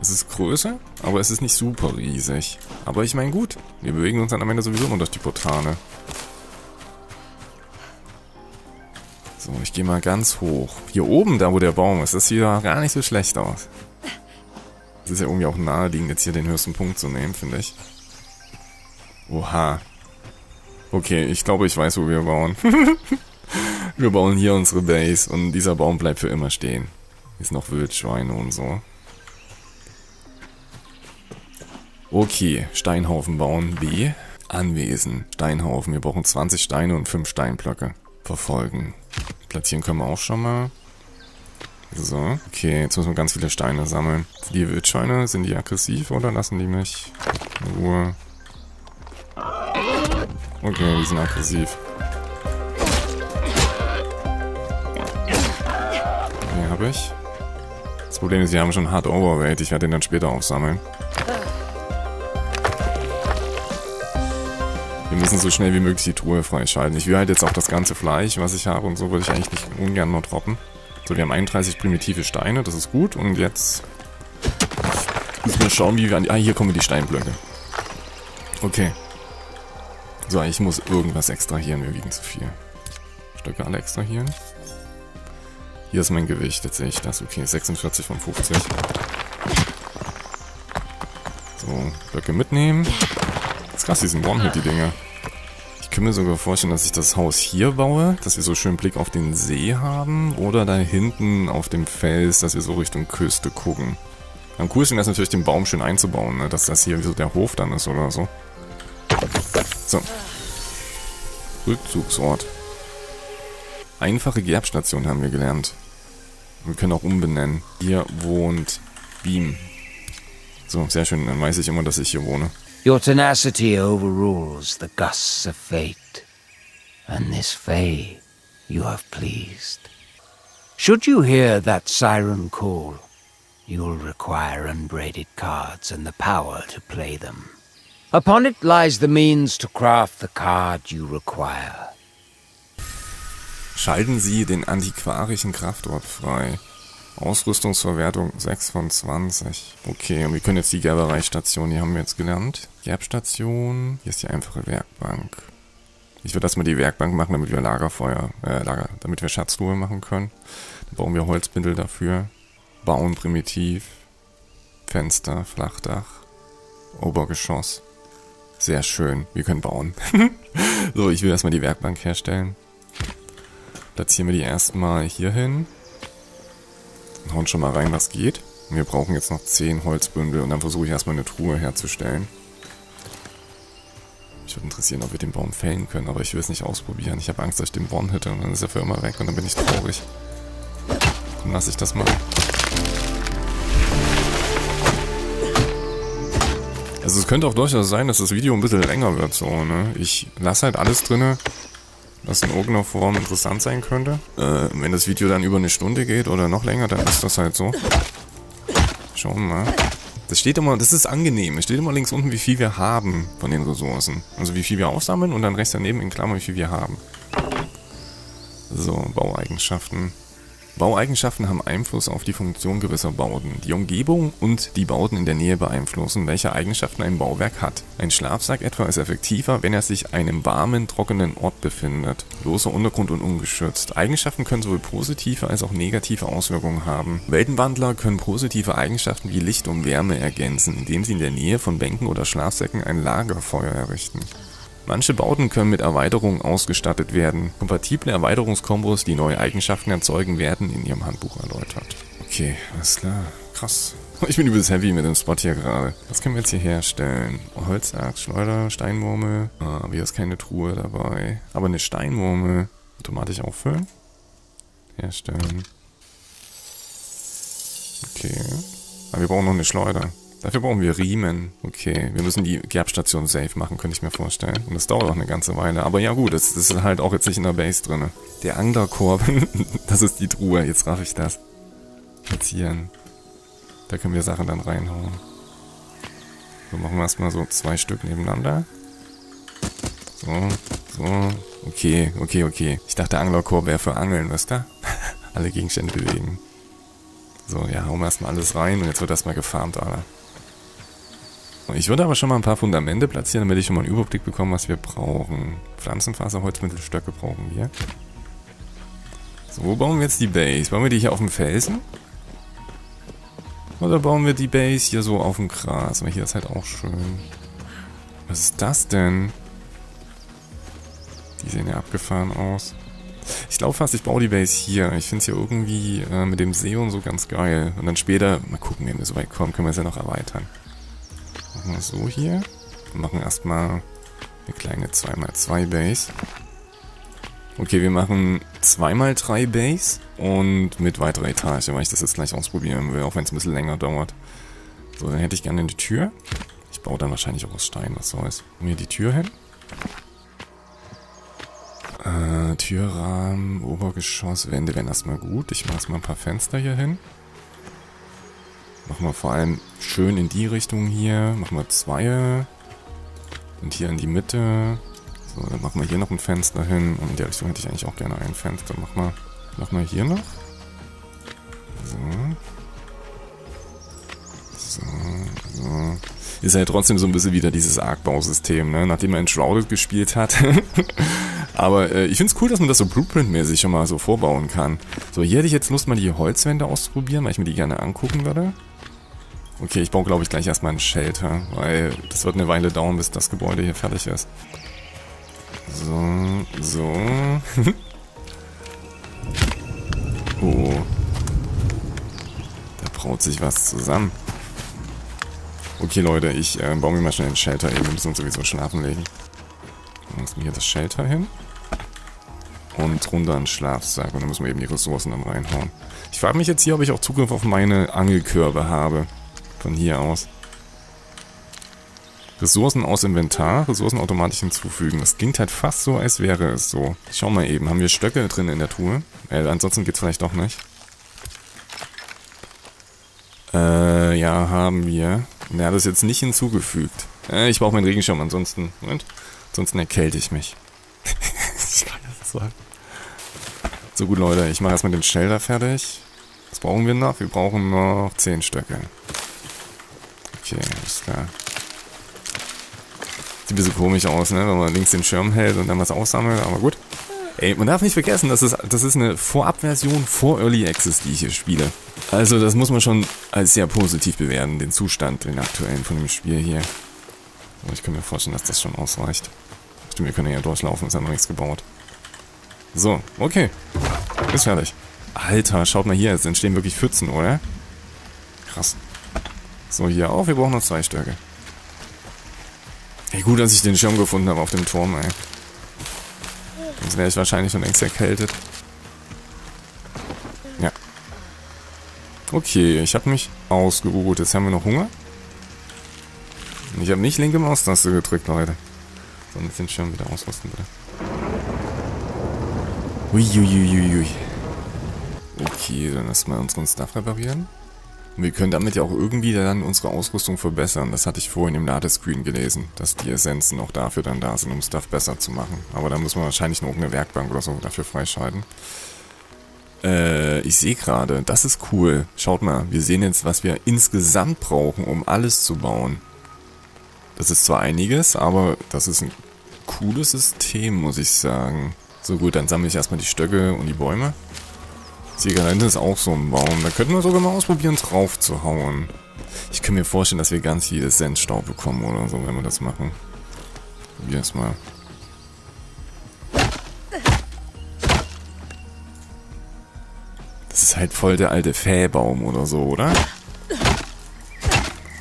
Es ist größer, aber es ist nicht super riesig. Aber ich meine gut, wir bewegen uns dann am Ende sowieso nur durch die Portale. So, ich gehe mal ganz hoch. Hier oben, da wo der Baum ist, das sieht ja gar nicht so schlecht aus. Es ist ja irgendwie auch naheliegend, jetzt hier den höchsten Punkt zu nehmen, finde ich. Oha. Okay, ich glaube, ich weiß, wo wir bauen. wir bauen hier unsere Base und dieser Baum bleibt für immer stehen. Ist noch Wildschweine und so. Okay, Steinhaufen bauen. B. Anwesen. Steinhaufen. Wir brauchen 20 Steine und 5 Steinblöcke. Verfolgen. Platzieren können wir auch schon mal. So, okay, jetzt müssen wir ganz viele Steine sammeln. Die Wildschweine, sind die aggressiv oder lassen die mich in Ruhe? Okay, die sind aggressiv. Okay, habe ich. Das Problem ist, die haben schon hart Overweight. Ich werde den dann später aufsammeln. Wir müssen so schnell wie möglich die Truhe freischalten. Ich will halt jetzt auch das ganze Fleisch, was ich habe und so, würde ich eigentlich nicht ungern nur droppen. So, wir haben 31 primitive Steine, das ist gut. Und jetzt müssen wir schauen, wie wir an die... Ah, hier kommen die Steinblöcke. Okay. So, ich muss irgendwas extrahieren, wir wiegen zu viel. Stöcke alle extrahieren. Hier ist mein Gewicht, jetzt sehe ich das. Okay, 46 von 50. So, Blöcke mitnehmen. Das ist krass, die sind One-Hit, die Dinger. Ich kann mir sogar vorstellen, dass ich das Haus hier baue, dass wir so schön Blick auf den See haben. Oder da hinten auf dem Fels, dass wir so Richtung Küste gucken. Am coolsten wäre es natürlich, den Baum schön einzubauen, ne? dass das hier so der Hof dann ist oder so. So. Rückzugsort. Einfache Gerbstation haben wir gelernt. Wir können auch umbenennen. Hier wohnt Beam. So, sehr schön. Dann weiß ich immer, dass ich hier wohne. Your tenacity overrules the gusts of fate, and this Fae you have pleased. Should you hear that siren call, you'll require unbraided cards and the power to play them. Upon it lies the means to craft the card you require. Schalten Sie den antiquarischen Kraftort frei. Ausrüstungsverwertung 6 von 20. Okay, und wir können jetzt die Gerbereistation, die haben wir jetzt gelernt. Gerbstation, hier ist die einfache Werkbank. Ich würde erstmal die Werkbank machen, damit wir Lagerfeuer, äh, Lager, damit wir Schatztruhe machen können. Dann brauchen wir Holzbindel dafür. Bauen primitiv. Fenster, Flachdach. Obergeschoss. Sehr schön, wir können bauen. so, ich will erstmal die Werkbank herstellen. Platzieren wir die erstmal hier hin. Hauen schon mal rein, was geht. Wir brauchen jetzt noch 10 Holzbündel und dann versuche ich erstmal eine Truhe herzustellen. Mich würde interessieren, ob wir den Baum fällen können, aber ich will es nicht ausprobieren. Ich habe Angst, dass ich den Baum hitte und dann ist er für immer weg und dann bin ich traurig. Dann lasse ich das mal. Also es könnte auch durchaus sein, dass das Video ein bisschen länger wird, so, ne? Ich lasse halt alles drinne, was in irgendeiner Form interessant sein könnte. Äh, wenn das Video dann über eine Stunde geht oder noch länger, dann ist das halt so. Schauen wir mal. Das steht immer, das ist angenehm. Es steht immer links unten, wie viel wir haben von den Ressourcen. Also wie viel wir aufsammeln und dann rechts daneben in Klammern, wie viel wir haben. So, Baueigenschaften. Baueigenschaften haben Einfluss auf die Funktion gewisser Bauten, die Umgebung und die Bauten in der Nähe beeinflussen, welche Eigenschaften ein Bauwerk hat. Ein Schlafsack etwa ist effektiver, wenn er sich einem warmen, trockenen Ort befindet, loser Untergrund und ungeschützt. Eigenschaften können sowohl positive als auch negative Auswirkungen haben. Weltenwandler können positive Eigenschaften wie Licht und Wärme ergänzen, indem sie in der Nähe von Bänken oder Schlafsäcken ein Lagerfeuer errichten. Manche Bauten können mit Erweiterungen ausgestattet werden. Kompatible Erweiterungskombos, die neue Eigenschaften erzeugen, werden in ihrem Handbuch erläutert. Okay, alles klar. Krass. Ich bin übelst heavy mit dem Spot hier gerade. Was können wir jetzt hier herstellen? Holzachs, Schleuder, Steinwurmel. Ah, hier ist keine Truhe dabei. Aber eine Steinwurmel. Automatisch auffüllen. Herstellen. Okay. Aber wir brauchen noch eine Schleuder. Dafür brauchen wir Riemen. Okay, wir müssen die Gerbstation safe machen, könnte ich mir vorstellen. Und das dauert auch eine ganze Weile. Aber ja gut, das, das ist halt auch jetzt nicht in der Base drin. Der Anglerkorb, das ist die Truhe. Jetzt raff ich das. Platzieren. Da können wir Sachen dann reinhauen. So, machen wir erstmal so zwei Stück nebeneinander. So, so. Okay, okay, okay. Ich dachte, Anglerkorb wäre für Angeln, wisst ihr? Alle Gegenstände bewegen. So, ja, hauen wir erstmal alles rein und jetzt wird erstmal gefarmt, Alter. Ich würde aber schon mal ein paar Fundamente platzieren, damit ich schon mal einen Überblick bekomme, was wir brauchen. Pflanzenfaser, Holzmittelstöcke brauchen wir. So, wo bauen wir jetzt die Base? Bauen wir die hier auf dem Felsen? Oder bauen wir die Base hier so auf dem Gras? Weil hier ist halt auch schön. Was ist das denn? Die sehen ja abgefahren aus. Ich glaube fast, ich baue die Base hier. Ich finde es hier irgendwie äh, mit dem See und so ganz geil. Und dann später, mal gucken, wenn wir so weit kommen, können wir es ja noch erweitern. Machen wir so hier. Wir machen erstmal eine kleine 2x2 Base. Okay, wir machen 2x3 Base und mit weiterer Etage, weil ich das jetzt gleich ausprobieren will, auch wenn es ein bisschen länger dauert. So, dann hätte ich gerne die Tür. Ich baue dann wahrscheinlich auch aus Stein, was soll's. Wir die Tür hin. Äh, Türrahmen, Obergeschoss, Wände wären erstmal gut. Ich mache erstmal ein paar Fenster hier hin. Machen wir vor allem schön in die Richtung hier. Machen wir zwei. Und hier in die Mitte. So, dann machen wir hier noch ein Fenster hin. Und in der Richtung hätte ich eigentlich auch gerne ein Fenster. Machen wir, machen wir hier noch. So. So, so. Ist halt trotzdem so ein bisschen wieder dieses Arc-Bausystem, ne? Nachdem man Enshrouded gespielt hat. Aber äh, ich finde es cool, dass man das so Blueprint-mäßig schon mal so vorbauen kann. So, hier hätte ich jetzt Lust, mal die Holzwände auszuprobieren, weil ich mir die gerne angucken würde. Okay, ich baue, glaube ich, gleich erstmal ein Shelter, weil das wird eine Weile dauern, bis das Gebäude hier fertig ist. So, so. oh. Da braut sich was zusammen. Okay, Leute, ich äh, baue mir mal schnell ein Shelter eben. Wir müssen uns sowieso schlafen legen. Dann müssen wir hier das Shelter hin. Und runter einen Schlafsack. Und dann müssen wir eben die Ressourcen dann reinhauen. Ich frage mich jetzt hier, ob ich auch Zugriff auf meine Angelkörbe habe. Von hier aus. Ressourcen aus Inventar, Ressourcen automatisch hinzufügen. Das klingt halt fast so, als wäre es so. Schau mal eben, haben wir Stöcke drin in der Truhe? Äh, ansonsten geht's vielleicht doch nicht. Äh, ja, haben wir. Er hat es jetzt nicht hinzugefügt. Äh, ich brauche meinen Regenschirm, ansonsten, Moment, ansonsten erkälte ich mich. ich kann das sagen. So gut, Leute, ich mache erstmal den Shelter fertig. Was brauchen wir noch? Wir brauchen noch 10 Stöcke. Okay, alles klar. Sieht ein bisschen komisch aus, ne? Wenn man links den Schirm hält und dann was aussammelt, aber gut. Ey, man darf nicht vergessen, das ist, das ist eine Vorabversion vor Early Access, die ich hier spiele. Also das muss man schon als sehr positiv bewerten, den Zustand, den aktuellen von dem Spiel hier. Aber ich kann mir vorstellen, dass das schon ausreicht. Stimmt, wir können ja durchlaufen, ist ja noch nichts gebaut. So, okay. Ist fertig. Alter, schaut mal hier, es entstehen wirklich Pfützen, oder? Krass. So, hier auch, wir brauchen noch zwei Stöcke. Ey, gut, dass ich den Schirm gefunden habe auf dem Turm, ey. Sonst wäre ich wahrscheinlich schon längst erkältet. Ja. Okay, ich habe mich ausgeruht. Jetzt haben wir noch Hunger. Ich habe nicht linke Maustaste gedrückt, Leute. Sondern den Schirm wieder ausrüsten, bitte. Uiuiuiui. Okay, dann erstmal unseren Stuff reparieren. Wir können damit ja auch irgendwie dann unsere Ausrüstung verbessern. Das hatte ich vorhin im Ladescreen gelesen, dass die Essenzen auch dafür dann da sind, um Stuff besser zu machen. Aber da muss man wahrscheinlich noch irgendeine Werkbank oder so dafür freischalten. Äh, ich sehe gerade, das ist cool. Schaut mal, wir sehen jetzt, was wir insgesamt brauchen, um alles zu bauen. Das ist zwar einiges, aber das ist ein cooles System, muss ich sagen. So gut, dann sammle ich erstmal die Stöcke und die Bäume. Hinten ist auch so ein Baum. Da könnten wir sogar mal ausprobieren, drauf zu hauen. Ich kann mir vorstellen, dass wir ganz viel Essenzstaub bekommen oder so, wenn wir das machen. Probier es mal. Das ist halt voll der alte Fähbaum oder so, oder?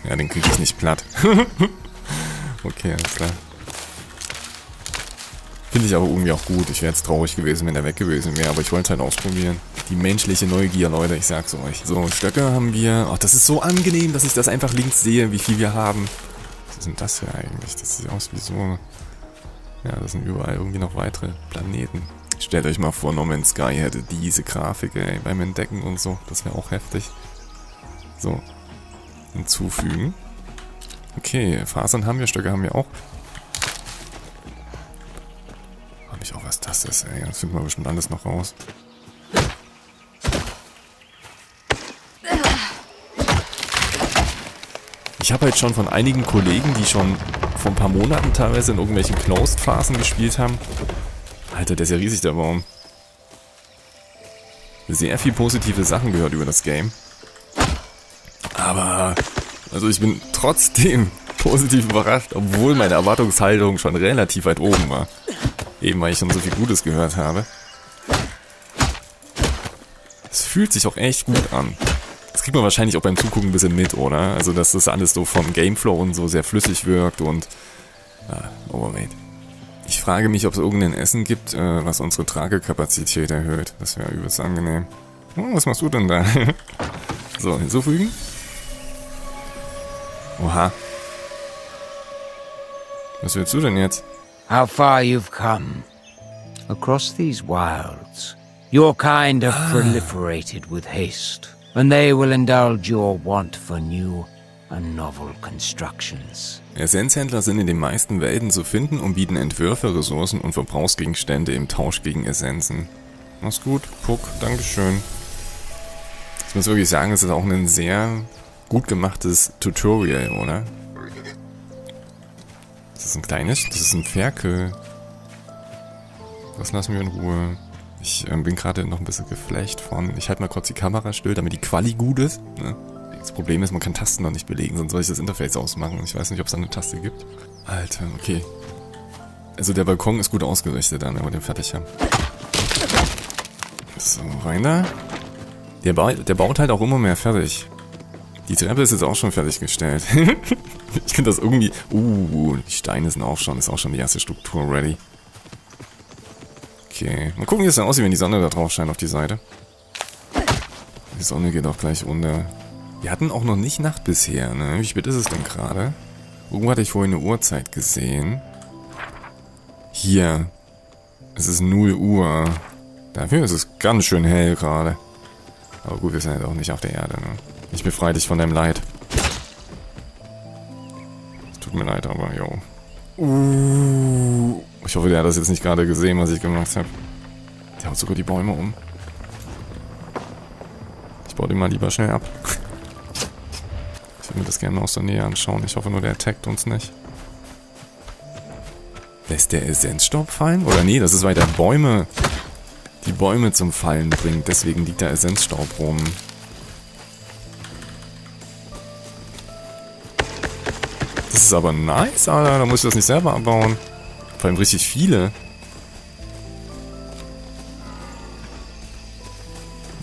Ja, den kriege ich nicht platt. okay, alles klar. Finde ich aber irgendwie auch gut. Ich wäre jetzt traurig gewesen, wenn er weg gewesen wäre, aber ich wollte es halt ausprobieren. Die menschliche Neugier, Leute, ich sag's euch. So, Stöcke haben wir. Ach, das ist so angenehm, dass ich das einfach links sehe, wie viel wir haben. Was sind das hier eigentlich? Das sieht aus wie so... Ja, das sind überall irgendwie noch weitere Planeten. Stellt euch mal vor, No Man's Sky hätte diese Grafik, ey, beim Entdecken und so. Das wäre auch heftig. So. Hinzufügen. Okay, Fasern haben wir, Stöcke haben wir auch. Mich auch, was das ist, ey. Das finden wir bestimmt alles noch raus. Ich habe halt schon von einigen Kollegen, die schon vor ein paar Monaten teilweise in irgendwelchen Closed-Phasen gespielt haben. Alter, der ist ja riesig, der Baum. Sehr viel positive Sachen gehört über das Game. Aber, also ich bin trotzdem positiv überrascht, obwohl meine Erwartungshaltung schon relativ weit oben war. Eben, weil ich schon so viel Gutes gehört habe. Es fühlt sich auch echt gut an. Das kriegt man wahrscheinlich auch beim Zugucken ein bisschen mit, oder? Also, dass das alles so vom Gameflow und so sehr flüssig wirkt und... Ah, Overweight. Ich frage mich, ob es irgendein Essen gibt, äh, was unsere Tragekapazität erhöht. Das wäre übelst angenehm. Oh, was machst du denn da? so, hinzufügen. Oha. Was willst du denn jetzt? How far you've come. Across these wilds, your kind have ah. proliferated with haste, and they will indulge your want for new and novel constructions. Essenzhändler sind in den meisten Welten zu finden und bieten Entwürfe, Ressourcen und Verbrauchsgegenstände im Tausch gegen Essenzen. Mach's gut, Puck, Dankeschön. Ich muss wirklich sagen, es ist auch ein sehr gut gemachtes Tutorial, oder? Das ist ein kleines, das ist ein Ferkel. Das lassen wir in Ruhe. Ich äh, bin gerade noch ein bisschen geflecht von. Ich halte mal kurz die Kamera still, damit die Quali gut ist. Ne? Das Problem ist, man kann Tasten noch nicht belegen, sonst soll ich das Interface ausmachen. Ich weiß nicht, ob es da eine Taste gibt. Alter, okay. Also der Balkon ist gut ausgerichtet dann, wenn wir den fertig haben. So, rein da. Der, ba der baut halt auch immer mehr fertig. Die Treppe ist jetzt auch schon fertiggestellt. ich finde das irgendwie... Uh, die Steine sind auch schon... Ist auch schon die erste Struktur ready. Okay. Mal gucken, wie es dann aussieht, wenn die Sonne da drauf scheint auf die Seite. Die Sonne geht auch gleich unter. Wir hatten auch noch nicht Nacht bisher, ne? Wie spät ist es denn gerade? Irgendwo hatte ich vorhin eine Uhrzeit gesehen. Hier. Es ist 0 Uhr. Dafür ist es ganz schön hell gerade. Aber gut, wir sind halt auch nicht auf der Erde, ne? Ich befreie dich von deinem Leid. Tut mir leid, aber jo. Uh, ich hoffe, der hat das jetzt nicht gerade gesehen, was ich gemacht habe. Der haut sogar die Bäume um. Ich baue den mal lieber schnell ab. Ich würde mir das gerne aus der Nähe anschauen. Ich hoffe nur, der attackt uns nicht. Lässt der Essenzstaub fallen? Oder nee, das ist, weil der Bäume... Die Bäume zum Fallen bringt. Deswegen liegt da Essenzstaub rum. Das ist aber nice, Alter. Da muss ich das nicht selber abbauen. Vor allem richtig viele.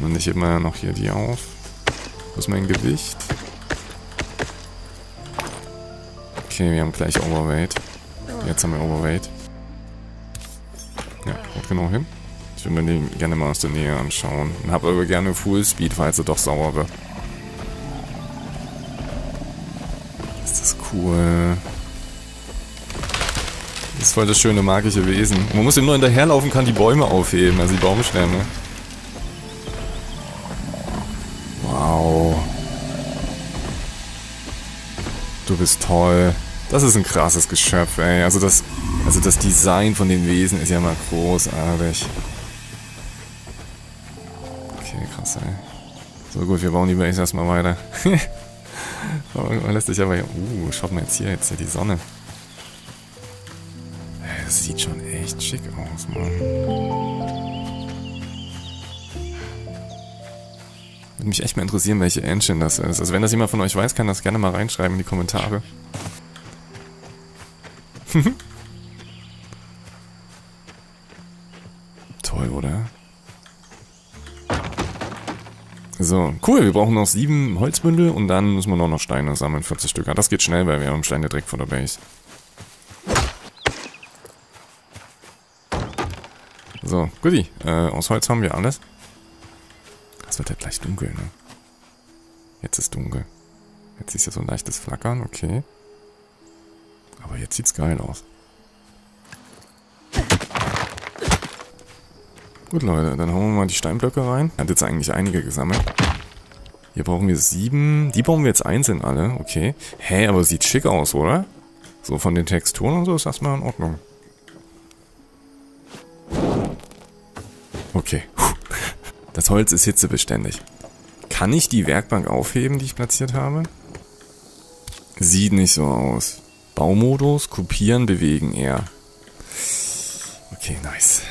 Und ich hebe mal noch hier die auf. Wo ist mein Gewicht? Okay, wir haben gleich Overweight. Jetzt haben wir Overweight. Ja, kommt genau hin. Ich würde mir den gerne mal aus der Nähe anschauen. Und habe aber gerne Full Speed, falls er doch sauer wird. Cool. Das ist voll das schöne magische Wesen. Und man muss ihm nur hinterherlaufen, kann die Bäume aufheben, also die Baumstämme. Wow. Du bist toll. Das ist ein krasses Geschöpf, ey. Also das, also das Design von den Wesen ist ja mal großartig. Okay, krass, ey. So gut, wir bauen die Base erstmal weiter. Man lässt sich aber hier... Uh, schaut mal jetzt hier, jetzt hier die Sonne. Das sieht schon echt schick aus, Mann. Würde mich echt mal interessieren, welche Engine das ist. Also wenn das jemand von euch weiß, kann das gerne mal reinschreiben in die Kommentare. So, cool, wir brauchen noch sieben Holzbündel und dann müssen wir noch, noch Steine sammeln, 40 Stück. Das geht schnell, weil wir haben Steine direkt vor der Base. So, goodie. Äh, aus Holz haben wir alles. Es wird ja gleich dunkel, ne? Jetzt ist dunkel. Jetzt ist ja so ein leichtes Flackern, okay. Aber jetzt sieht's geil aus. Gut, Leute, dann hauen wir mal die Steinblöcke rein. Hat jetzt eigentlich einige gesammelt. Hier brauchen wir sieben. Die bauen wir jetzt einzeln alle, okay. Hä, aber sieht schick aus, oder? So von den Texturen und so ist das mal in Ordnung. Okay. Das Holz ist hitzebeständig. Kann ich die Werkbank aufheben, die ich platziert habe? Sieht nicht so aus. Baumodus, kopieren, bewegen eher. Okay, nice.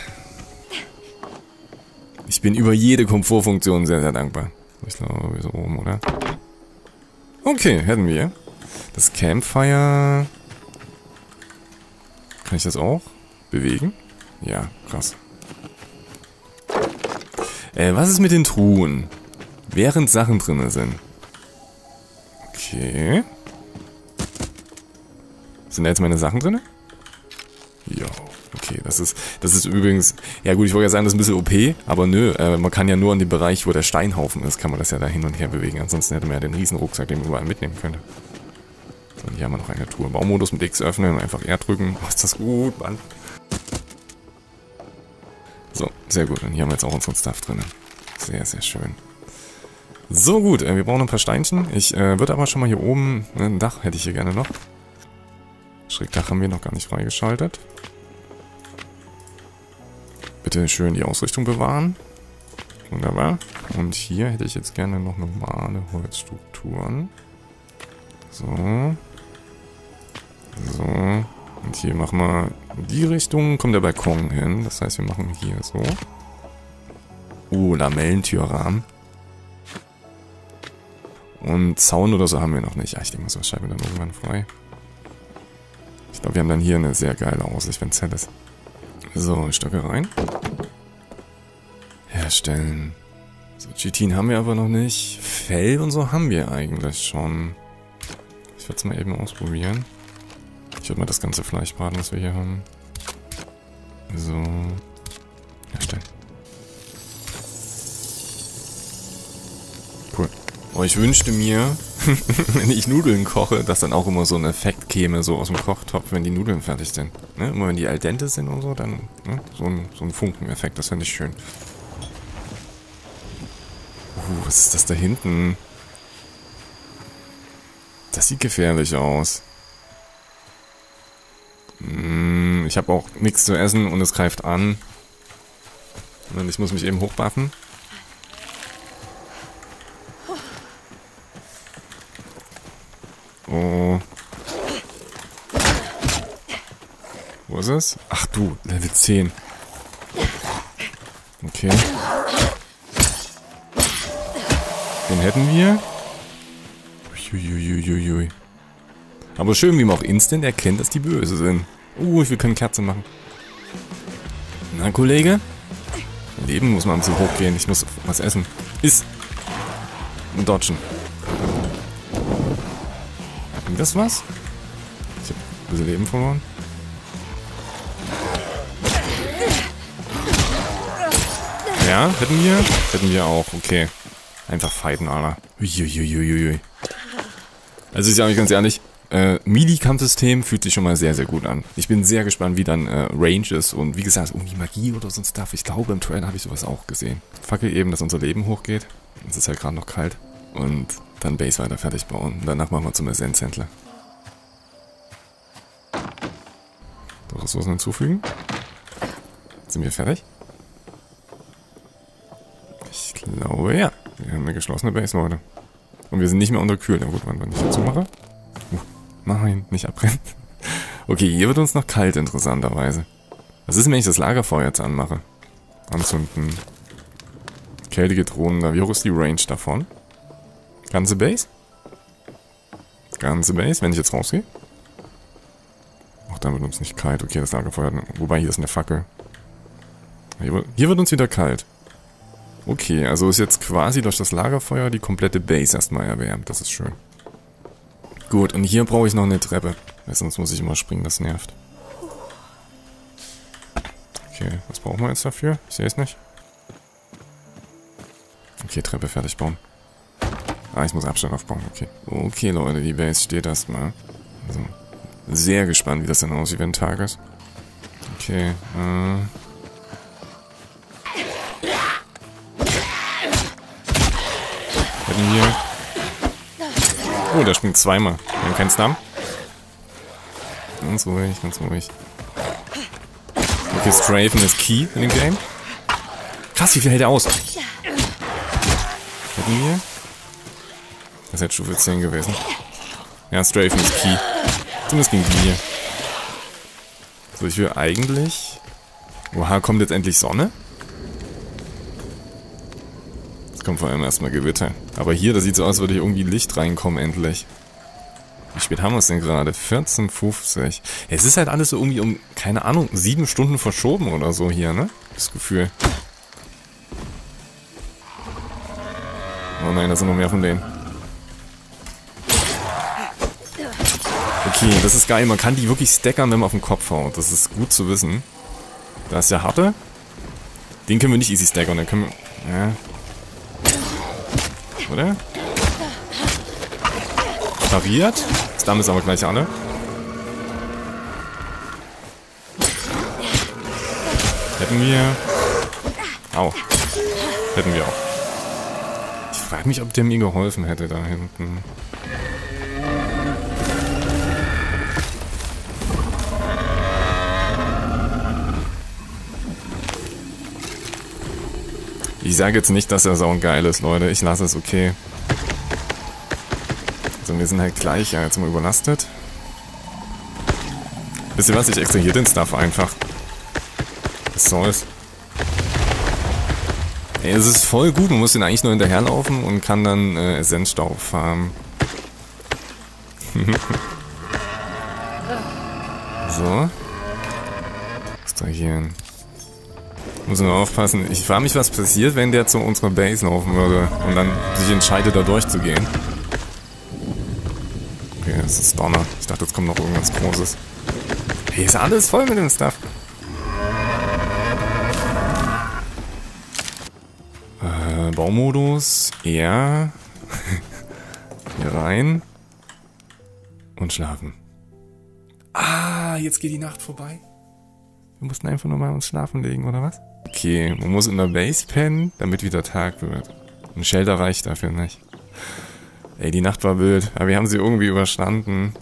Ich bin über jede Komfortfunktion sehr, sehr dankbar. Ich glaube, wir so oben, oder? Okay, hätten wir. Das Campfire... Kann ich das auch bewegen? Ja, krass. Äh, was ist mit den Truhen? Während Sachen drin sind. Okay. Sind da jetzt meine Sachen drin? Ja, okay. Das ist, das ist übrigens... Ja gut, ich wollte ja sagen, das ist ein bisschen OP, aber nö. Äh, man kann ja nur in dem Bereich, wo der Steinhaufen ist, kann man das ja da hin und her bewegen. Ansonsten hätte man ja den riesen Rucksack, den man überall mitnehmen könnte. Und hier haben wir noch eine Tour. Baumodus mit X öffnen und einfach R drücken. Oh, ist das gut, Mann. So, sehr gut. Und hier haben wir jetzt auch unseren Stuff drin. Sehr, sehr schön. So gut, äh, wir brauchen ein paar Steinchen. Ich äh, würde aber schon mal hier oben... Äh, ein Dach hätte ich hier gerne noch. Schrägdach haben wir noch gar nicht freigeschaltet. Bitte schön die Ausrichtung bewahren. Wunderbar. Und hier hätte ich jetzt gerne noch normale Holzstrukturen. So. So. Und hier machen wir die Richtung, kommt der Balkon hin. Das heißt, wir machen hier so. Uh, Lamellentürrahmen. Und Zaun oder so haben wir noch nicht. Ja, ich denke mal, so schreiben wir dann irgendwann frei. Ich glaube, wir haben dann hier eine sehr geile Aussicht, wenn es hell ist. So, Stöcke rein. Herstellen. So, Chitin haben wir aber noch nicht. Fell und so haben wir eigentlich schon. Ich werde es mal eben ausprobieren. Ich würde mal das ganze Fleisch braten, was wir hier haben. So. Herstellen. Cool. Oh, ich wünschte mir, wenn ich Nudeln koche, dass dann auch immer so ein Effekt käme, so aus dem Kochtopf, wenn die Nudeln fertig sind. Ne? Immer wenn die al dente sind und so, dann ne? so ein, so ein Funkeneffekt, das fände ich schön. Uh, was ist das da hinten? Das sieht gefährlich aus. Mm, ich habe auch nichts zu essen und es greift an. Und ich muss mich eben hochbuffen. Oh. Wo ist es? Ach du, Level 10. Okay. Den hätten wir. Uiuiuiui. Aber schön, wie man auch instant erkennt, dass die böse sind. Uh, ich will keine Kerze machen. Na, Kollege? Leben muss mal ein bisschen hochgehen. Ich muss was essen. Ist. Und dodgen. Bringt das was? Ich hab ein bisschen Leben verloren. Ja, hätten wir? Hätten wir auch, okay. Einfach fighten, Alter. Uiuiuiui. Also ich sage euch ganz ehrlich, äh, MIDI-Kampfsystem fühlt sich schon mal sehr, sehr gut an. Ich bin sehr gespannt, wie dann äh, Range ist und wie gesagt, irgendwie Magie oder so ein. Ich glaube, im Trailer habe ich sowas auch gesehen. Fackel eben, dass unser Leben hochgeht. Es ist halt gerade noch kalt. Und dann Base weiter fertig bauen. Danach machen wir zum Essenzhändler. So, Ressourcen hinzufügen. Sind wir fertig? Ich glaube, ja. Wir haben eine geschlossene Base, Leute. Und wir sind nicht mehr unterkühlt. Ja gut, wenn ich dazu mache. Uh, nein, nicht abbrennen. Okay, hier wird uns noch kalt, interessanterweise. Was ist, wenn ich das Lagerfeuer jetzt anmache? Anzünden. Kältige Drohnen, wie hoch ist die Range davon? Ganze Base? Ganze Base, wenn ich jetzt rausgehe? Ach, dann wird uns nicht kalt. Okay, das Lagerfeuer. Wobei, hier ist eine Fackel. Hier, hier wird uns wieder kalt. Okay, also ist jetzt quasi durch das Lagerfeuer die komplette Base erstmal erwärmt. Das ist schön. Gut, und hier brauche ich noch eine Treppe. Weil sonst muss ich immer springen, das nervt. Okay, was brauchen wir jetzt dafür? Ich sehe es nicht. Okay, Treppe fertig bauen. Ah, ich muss Abstand aufbauen, okay. Okay, Leute, die Base steht erstmal. Also, sehr gespannt, wie das dann aussieht, wenn Tag ist. Okay, äh... Hätten wir... Oh, der springt zweimal. Wir haben keinen Stun. Ganz ruhig, ganz ruhig. Okay, Strafen ist key in dem Game. Krass, wie viel hält er aus? Hätten wir? Das jetzt Stufe 10 gewesen. Ja, Strafen ist key. Zumindest gegen die hier. So, ich will eigentlich... Oha, kommt jetzt endlich Sonne? Es kommt vor allem erstmal Gewitter. Aber hier, das sieht so aus, als würde hier irgendwie Licht reinkommen, endlich. Wie spät haben wir es denn gerade? 14.50. Es ist halt alles so irgendwie um, keine Ahnung, sieben Stunden verschoben oder so hier, ne? Das Gefühl. Oh nein, da sind noch mehr von denen. Okay, das ist geil. Man kann die wirklich stackern, wenn man auf den Kopf haut. Das ist gut zu wissen. Da ist der harte. Den können wir nicht easy stackern. Den können wir... Ja. Oder? Pariert. Stamm ist aber gleich alle. Hätten wir... Au. Hätten wir auch. Ich frage mich, ob der mir geholfen hätte da hinten. Ich sage jetzt nicht, dass er saugeil ist, Leute. Ich lasse es okay. So, wir sind halt gleich. Ja, jetzt wir überlastet. Wisst ihr was? Ich extrahiere den Stuff einfach. Was soll's? Ey, es ist voll gut. Man muss den eigentlich nur hinterherlaufen und kann dann äh, Essenzstaub farmen. so. Extrahieren. Muss nur aufpassen. Ich frage mich, was passiert, wenn der zu unserer Base laufen würde und dann sich entscheidet, da durchzugehen. Okay, das ist Donner. Ich dachte, jetzt kommt noch irgendwas Großes. Hey, ist alles voll mit dem Stuff. Äh, Baumodus. Ja. Hier rein. Und schlafen. Ah, jetzt geht die Nacht vorbei. Wir mussten einfach nur mal uns schlafen legen, oder was? Okay, man muss in der Base pennen, damit wieder Tag wird. Ein Shelter reicht dafür nicht. Ey, die Nacht war wild, aber wir haben sie irgendwie überstanden.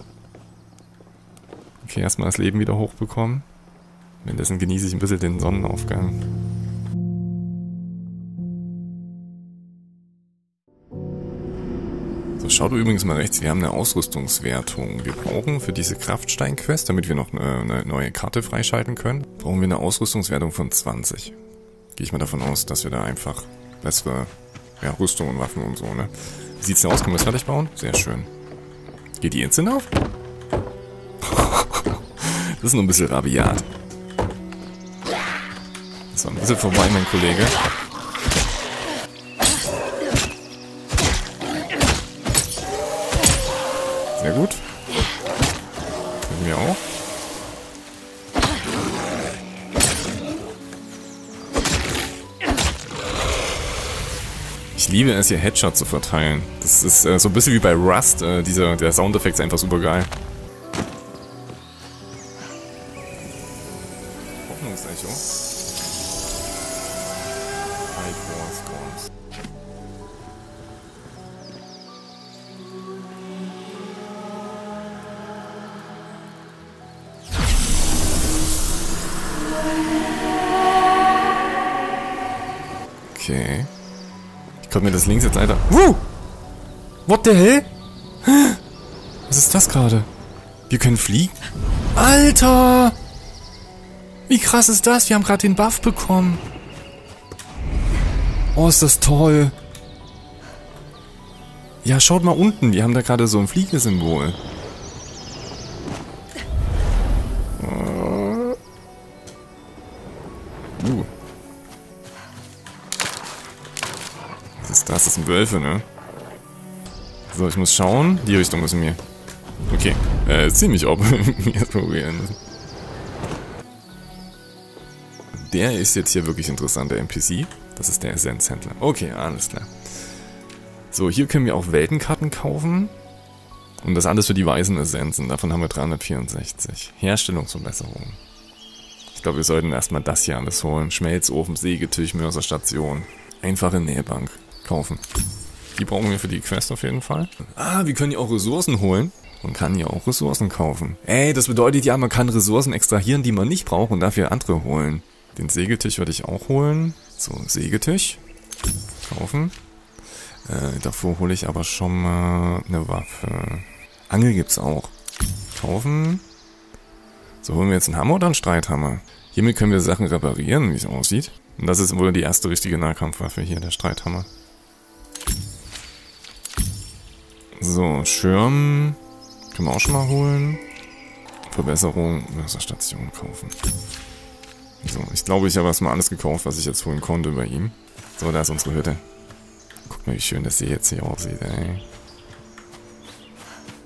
Okay, erstmal das Leben wieder hochbekommen. Währenddessen genieße ich ein bisschen den Sonnenaufgang. So, schaut übrigens mal rechts, wir haben eine Ausrüstungswertung. Wir brauchen für diese Kraftstein-Quest, damit wir noch eine, eine, neue Karte freischalten können, brauchen wir eine Ausrüstungswertung von 20. Gehe ich mal davon aus, dass wir da einfach bessere ja, Rüstung und Waffen und so, ne? Wie sieht's denn aus? Können wir es fertig bauen? Sehr schön. Geht die Instant auf? das ist nur ein bisschen rabiat. So, ein bisschen vorbei, mein Kollege. Sehr gut. Können wir auch. Ich liebe es hier Headshot zu verteilen. Das ist äh, so ein bisschen wie bei Rust. Äh, dieser, der Soundeffekt ist einfach super geil. Okay. Ich konnte mir das links jetzt leider... Woo! What the hell? Was ist das gerade? Wir können fliegen? Alter! Wie krass ist das? Wir haben gerade den Buff bekommen. Oh, ist das toll. Ja, schaut mal unten. Wir haben da gerade so ein Fliegesymbol. Uh. Das? Sind Wölfe, ne? So, ich muss schauen. Die Richtung müssen wir. Okay. Äh, ziemlich ob. Der ist jetzt hier wirklich interessant, der NPC. Das ist der Essenzhändler. Okay, alles klar. So, hier können wir auch Weltenkarten kaufen. Und das alles für die weißen Essenzen. Davon haben wir 364. Herstellungsverbesserung. Ich glaube, wir sollten erstmal das hier alles holen. Schmelzofen, Sägetisch, Mörserstation. Einfache Nähbank kaufen. Die brauchen wir für die Quest auf jeden Fall. Ah, wir können hier auch Ressourcen holen. Man kann hier auch Ressourcen kaufen. Ey, das bedeutet ja, man kann Ressourcen extrahieren, die man nicht braucht und dafür andere holen. Den Sägetisch würde ich auch holen. So, Sägetisch. Kaufen. Äh, davor hole ich aber schon mal eine Waffe. Angel gibt's auch. Kaufen. So, holen wir jetzt einen Hammer oder einen Streithammer? Hiermit können wir Sachen reparieren, wie es aussieht. Und das ist wohl die erste richtige Nahkampfwaffe hier, der Streithammer. So, Schirm können wir auch schon mal holen. Verbesserung, Mörserstation kaufen. So, ich glaube, ich habe erstmal alles gekauft, was ich jetzt holen konnte bei ihm. So, da ist unsere Hütte. Guck mal, wie schön das hier jetzt hier aussieht, ey.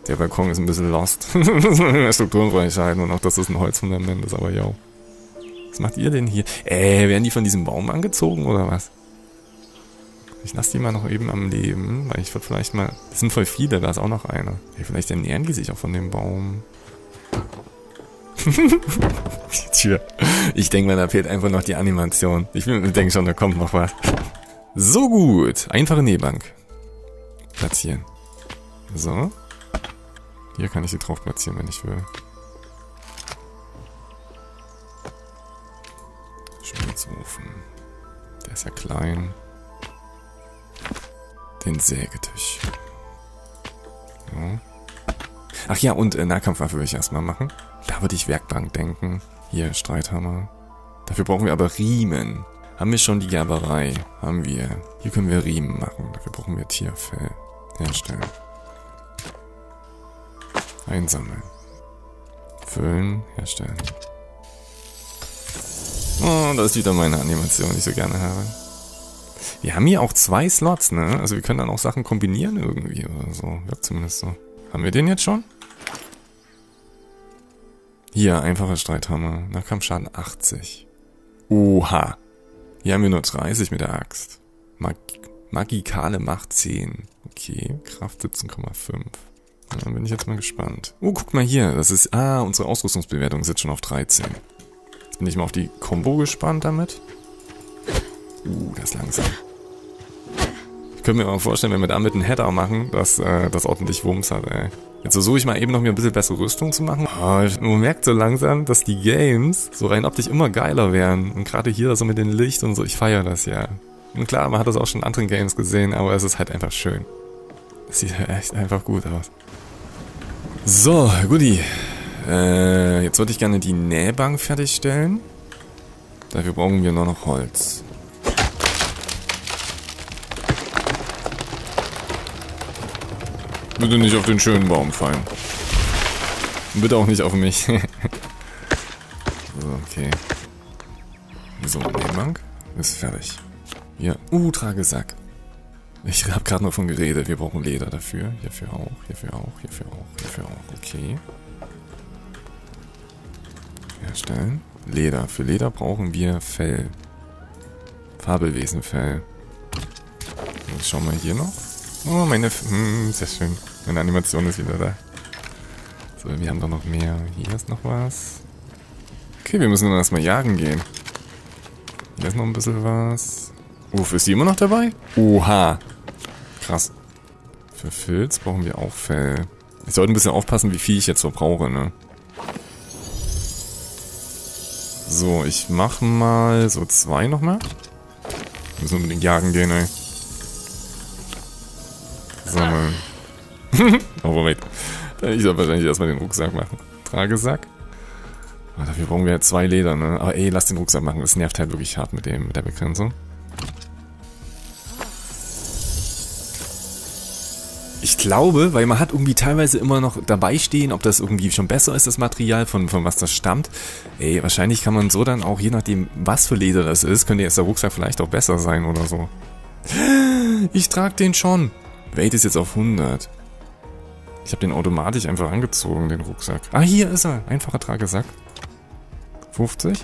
Der Balkon ist ein bisschen lost. Strukturenfreiheiten und auch das ist ein Holzfundament, ist aber ja. Was macht ihr denn hier? Äh, werden die von diesem Baum angezogen oder was? Ich lasse die mal noch eben am Leben, weil ich würde vielleicht mal... Das sind voll viele, da ist auch noch einer. Hey, vielleicht ernähren die sich auch von dem Baum. Tür. Ich denke mal, da fehlt einfach noch die Animation. Ich denke schon, da kommt noch was. So gut. Einfache Nähbank. Platzieren. So. Hier kann ich sie drauf platzieren, wenn ich will. Schmelzofen. Der ist ja klein. Den Sägetisch. So. Ach ja, und äh, Nahkampfwaffe will ich erstmal machen. Da würde ich Werkbank denken. Hier, Streithammer. Dafür brauchen wir aber Riemen. Haben wir schon die Gerberei? Haben wir. Hier können wir Riemen machen. Dafür brauchen wir Tierfell. Herstellen. Einsammeln. Füllen. Herstellen. Oh, da ist wieder meine Animation, die ich so gerne habe. Wir haben hier auch zwei Slots, ne? Also wir können dann auch Sachen kombinieren irgendwie oder so. Wirkt zumindest so. Haben wir den jetzt schon? Hier, einfacher Streithammer. Nahkampfschaden 80. Oha. Hier haben wir nur 30 mit der Axt. Mag Magikale Macht 10. Okay, Kraft 17,5. Dann bin ich jetzt mal gespannt. Oh, guck mal hier. Das ist... Ah, unsere Ausrüstungsbewertung sitzt schon auf 13. Jetzt bin ich mal auf die Combo gespannt damit. Uh, das ist langsam. Ich könnte mir mal vorstellen, wenn wir damit einen Header machen, dass äh, das ordentlich Wumms hat, ey. Jetzt versuche ich mal eben noch mir ein bisschen bessere Rüstung zu machen. Oh, man merkt so langsam, dass die Games so rein optisch immer geiler werden. Und gerade hier so mit dem Licht und so, ich feiere das ja. Und klar, man hat das auch schon in anderen Games gesehen, aber es ist halt einfach schön. Das sieht halt echt einfach gut aus. So, Goodie. Äh, jetzt würde ich gerne die Nähbank fertigstellen. Dafür brauchen wir nur noch Holz. Bitte nicht auf den schönen Baum fallen. Und bitte auch nicht auf mich. so, okay. So, Nebenbank. Ist fertig. Hier. Uh, Tragesack. Ich habe gerade noch von geredet. Wir brauchen Leder dafür. Hierfür auch, hierfür auch, hierfür auch, hierfür auch. Okay. Herstellen. Leder. Für Leder brauchen wir Fell. Fabelwesenfell. Und schauen wir hier noch. Oh, meine... Hm, sehr schön. Meine Animation ist wieder da. So, wir haben doch noch mehr. Hier ist noch was. Okay, wir müssen dann erstmal jagen gehen. Hier ist noch ein bisschen was. Uff, ist die immer noch dabei? Oha. Krass. Für Filz brauchen wir auch Fell. Ich sollte ein bisschen aufpassen, wie viel ich jetzt so brauche, ne? So, ich mach mal so zwei nochmal. Müssen unbedingt jagen gehen, ey. Sammeln. oh, Moment. Ich soll wahrscheinlich erstmal den Rucksack machen. Tragesack. Oh, dafür brauchen wir ja zwei Leder, ne? Aber ey, lass den Rucksack machen. Das nervt halt wirklich hart mit dem, mit der Begrenzung. Ich glaube, weil man hat irgendwie teilweise immer noch dabei stehen, ob das irgendwie schon besser ist, das Material, von, von was das stammt. Ey, wahrscheinlich kann man so dann auch, je nachdem, was für Leder das ist, könnte jetzt der Rucksack vielleicht auch besser sein oder so. Ich trage den schon. Weight ist jetzt auf 100. Ich habe den automatisch einfach angezogen, den Rucksack. Ah, hier ist er. Einfacher Tragesack. 50.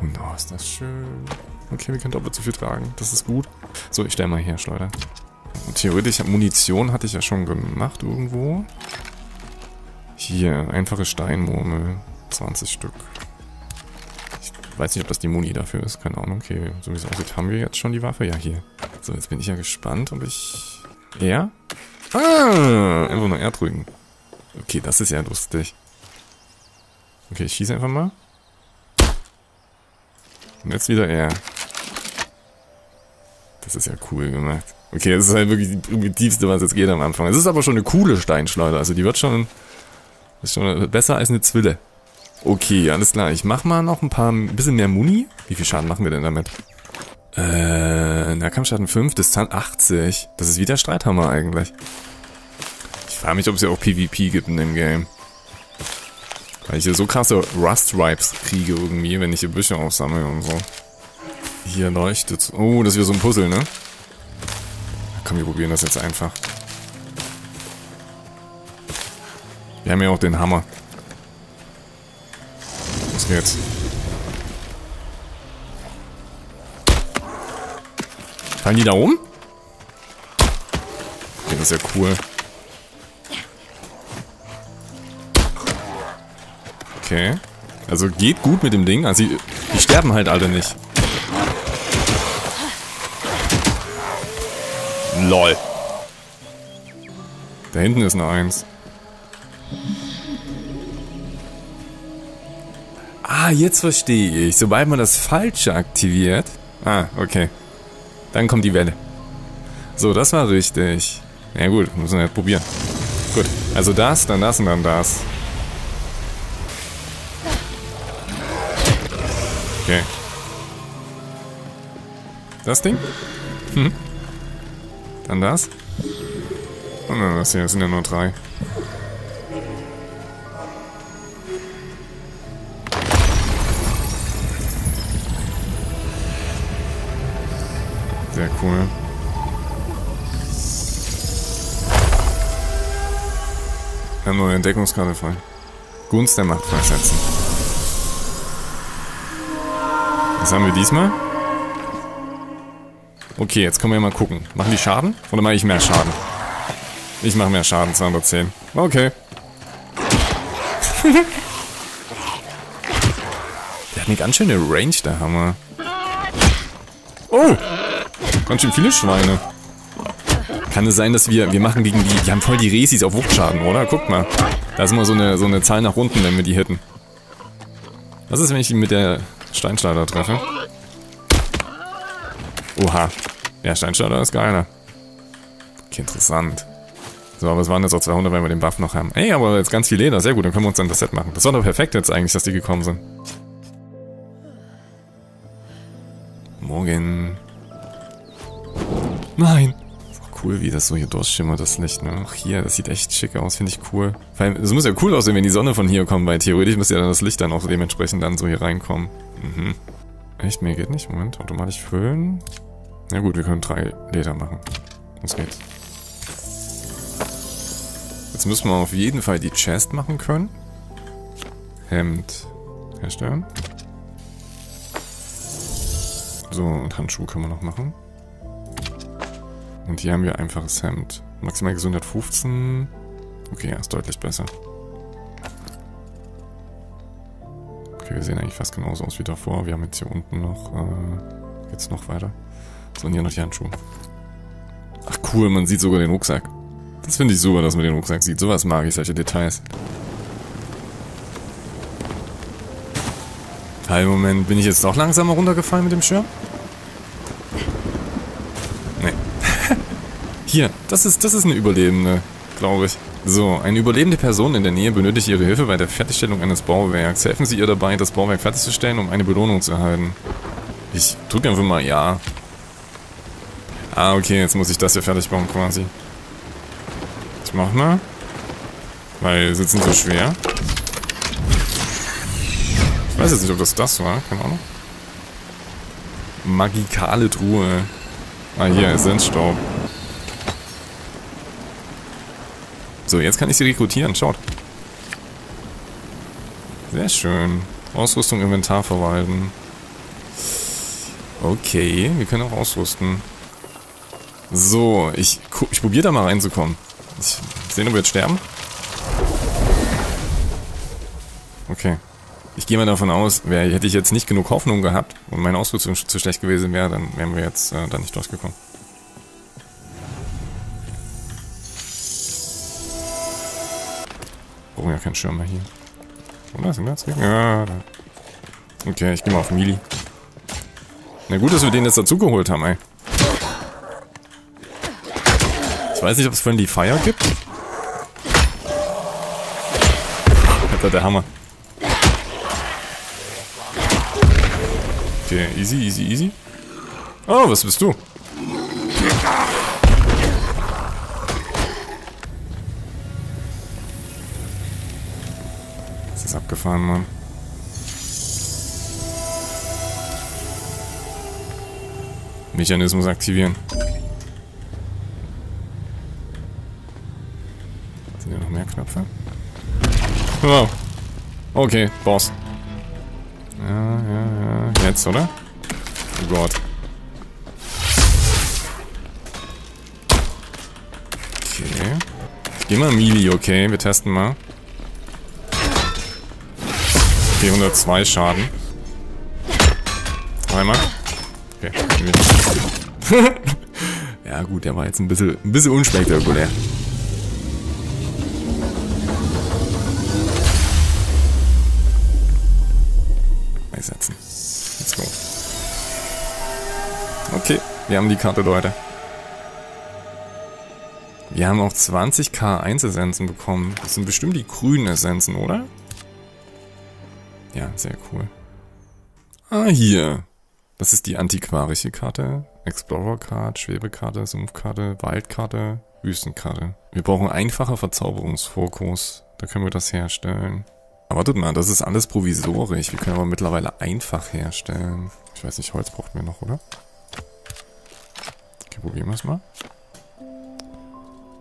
Und oh, ist das schön. Okay, wir können doppelt so viel tragen. Das ist gut. So, ich stelle mal her, Schleuder. Theoretisch, Munition hatte ich ja schon gemacht irgendwo. Hier, einfache Steinmurmel. 20 Stück. Ich weiß nicht, ob das die Muni dafür ist. Keine Ahnung. Okay, so wie es aussieht, haben wir jetzt schon die Waffe. Ja, hier. So, jetzt bin ich ja gespannt, ob ich... Er? Ah, einfach nur R drücken. Okay, das ist ja lustig. Okay, ich schieße einfach mal. Und jetzt wieder R. Das ist ja cool gemacht. Okay, das ist halt wirklich die primitivste, was jetzt geht am Anfang. Es ist aber schon eine coole Steinschleuder. Also die wird schon, ist schon besser als eine Zwille. Okay, alles klar. Ich mach mal noch ein paar, ein bisschen mehr Muni. Wie viel Schaden machen wir denn damit? Äh, Nahkampfschaden 5, Distanz 80. Das ist wie der Streithammer eigentlich. Ich frage mich, ob es ja auch PvP gibt in dem Game. Weil ich hier so krasse Rust-Ripes kriege irgendwie, wenn ich hier Büsche aufsammle und so. Hier leuchtet. Oh, das ist wieder so ein Puzzle, ne? Komm, wir probieren das jetzt einfach. Wir haben ja auch den Hammer. Los geht's. Fallen die da oben? Okay, das ist ja cool. Okay. Also geht gut mit dem Ding. Also die, die sterben halt alle nicht. LOL. Da hinten ist noch eins. Ah, jetzt verstehe ich. Sobald man das Falsche aktiviert... Ah, okay. Dann kommt die Welle. So, das war richtig. Ja gut, müssen wir halt probieren. Gut, also das, dann das und dann das. Okay. Das Ding? Hm. Dann das. Und dann das hier, das sind ja nur drei. Sehr cool. Wir haben neue Entdeckungskarte frei. Gunst der Macht freisetzen. Was haben wir diesmal? Okay, jetzt können wir mal gucken. Machen die Schaden? Oder mache ich mehr Schaden? Ich mache mehr Schaden, 210. Okay. der hat eine ganz schöne Range, der Hammer. Oh! Ganz schön viele Schweine. Kann es sein, dass wir... Wir machen gegen die... Die haben voll die Resis auf Wuchtschaden, oder? Guck mal. Da ist immer so eine, so eine Zahl nach unten, wenn wir die hitten. Was ist, wenn ich ihn mit der Steinschleuder treffe? Oha. Ja, Steinschleuder ist geiler. Okay, interessant. So, aber es waren jetzt auch 200, wenn wir den Buff noch haben. Ey, aber jetzt ganz viel Leder. Sehr gut, dann können wir uns dann das Set machen. Das war doch perfekt jetzt eigentlich, dass die gekommen sind. Morgen. Nein. Cool, wie das so hier durchschimmert, das Licht, ne? Auch hier, das sieht echt schick aus, finde ich cool. Vor allem, es muss ja cool aussehen, wenn die Sonne von hier kommt, weil theoretisch müsste ja dann das Licht dann auch dementsprechend dann so hier reinkommen. Mhm. Echt? Mehr geht nicht? Moment, automatisch füllen. Na gut, wir können drei Leder machen. Los geht's. Jetzt müssen wir auf jeden Fall die Chest machen können. Hemd herstellen. So, und Handschuhe können wir noch machen. Und hier haben wir einfaches Hemd. Maximal Gesundheit 15. Okay, ja, ist deutlich besser. Okay, wir sehen eigentlich fast genauso aus wie davor. Wir haben jetzt hier unten noch, äh, jetzt noch weiter. So, und hier noch die Handschuhe. Ach cool, man sieht sogar den Rucksack. Das finde ich super, dass man den Rucksack sieht. Sowas mag ich, solche Details. Hi, Moment, bin ich jetzt doch langsamer runtergefallen mit dem Schirm? Nee. Hier, das ist, das ist eine Überlebende, glaube ich. So, eine überlebende Person in der Nähe benötigt Ihre Hilfe bei der Fertigstellung eines Bauwerks. Helfen Sie ihr dabei, das Bauwerk fertigzustellen, um eine Belohnung zu erhalten. Ich drücke einfach mal Ja. Ah, okay, jetzt muss ich das hier fertig bauen quasi. Ich mach mal. Weil, nicht so schwer. Ich weiß jetzt nicht, ob das das war. Keine Ahnung. Magikale Truhe. Ah, hier, Essenzstaub. So, jetzt kann ich sie rekrutieren. Schaut. Sehr schön. Ausrüstung, Inventar verwalten. Okay, wir können auch ausrüsten. So, ich, ich probiere da mal reinzukommen. Ich sehen, ob wir jetzt sterben. Okay. Ich gehe mal davon aus, wär, hätte ich jetzt nicht genug Hoffnung gehabt und meine Ausrüstung zu schlecht gewesen wäre, dann wären wir jetzt äh, da nicht durchgekommen. Brauchen ja keinen Schirm mehr hier. Oder? Sind wir jetzt? Ja, da. Okay, ich gehe mal auf Mili. Na gut, dass wir den jetzt dazugeholt haben, ey. Ich weiß nicht, ob es Friendly Fire gibt. Alter, der Hammer. Okay, easy, easy, easy. Oh, was bist du? Abgefahren, Mann. Mechanismus aktivieren. Sind hier noch mehr Knöpfe? Oh. Okay, Boss. Ja, ja, ja. Jetzt, oder? Oh Gott. Okay. Ich geh mal Melee, okay? Wir testen mal. Okay, 102 Schaden. Einmal. Okay. ja gut, der war jetzt ein bisschen, ein bisschen unspektakulär. Einsetzen. Let's go. Okay, wir haben die Karte, Leute. Wir haben auch 20k 1 Essenzen bekommen. Das sind bestimmt die grünen Essenzen, oder? Sehr cool. Ah, hier. Das ist die antiquarische Karte. Explorer-Card, Schwebekarte, Sumpfkarte, Waldkarte, Wüstenkarte. Wir brauchen einfache Verzauberungsfokus. Da können wir das herstellen. Aber wartet mal, das ist alles provisorisch. Wir können aber mittlerweile einfach herstellen. Ich weiß nicht, Holz brauchten wir noch, oder? Okay, probieren wir es mal.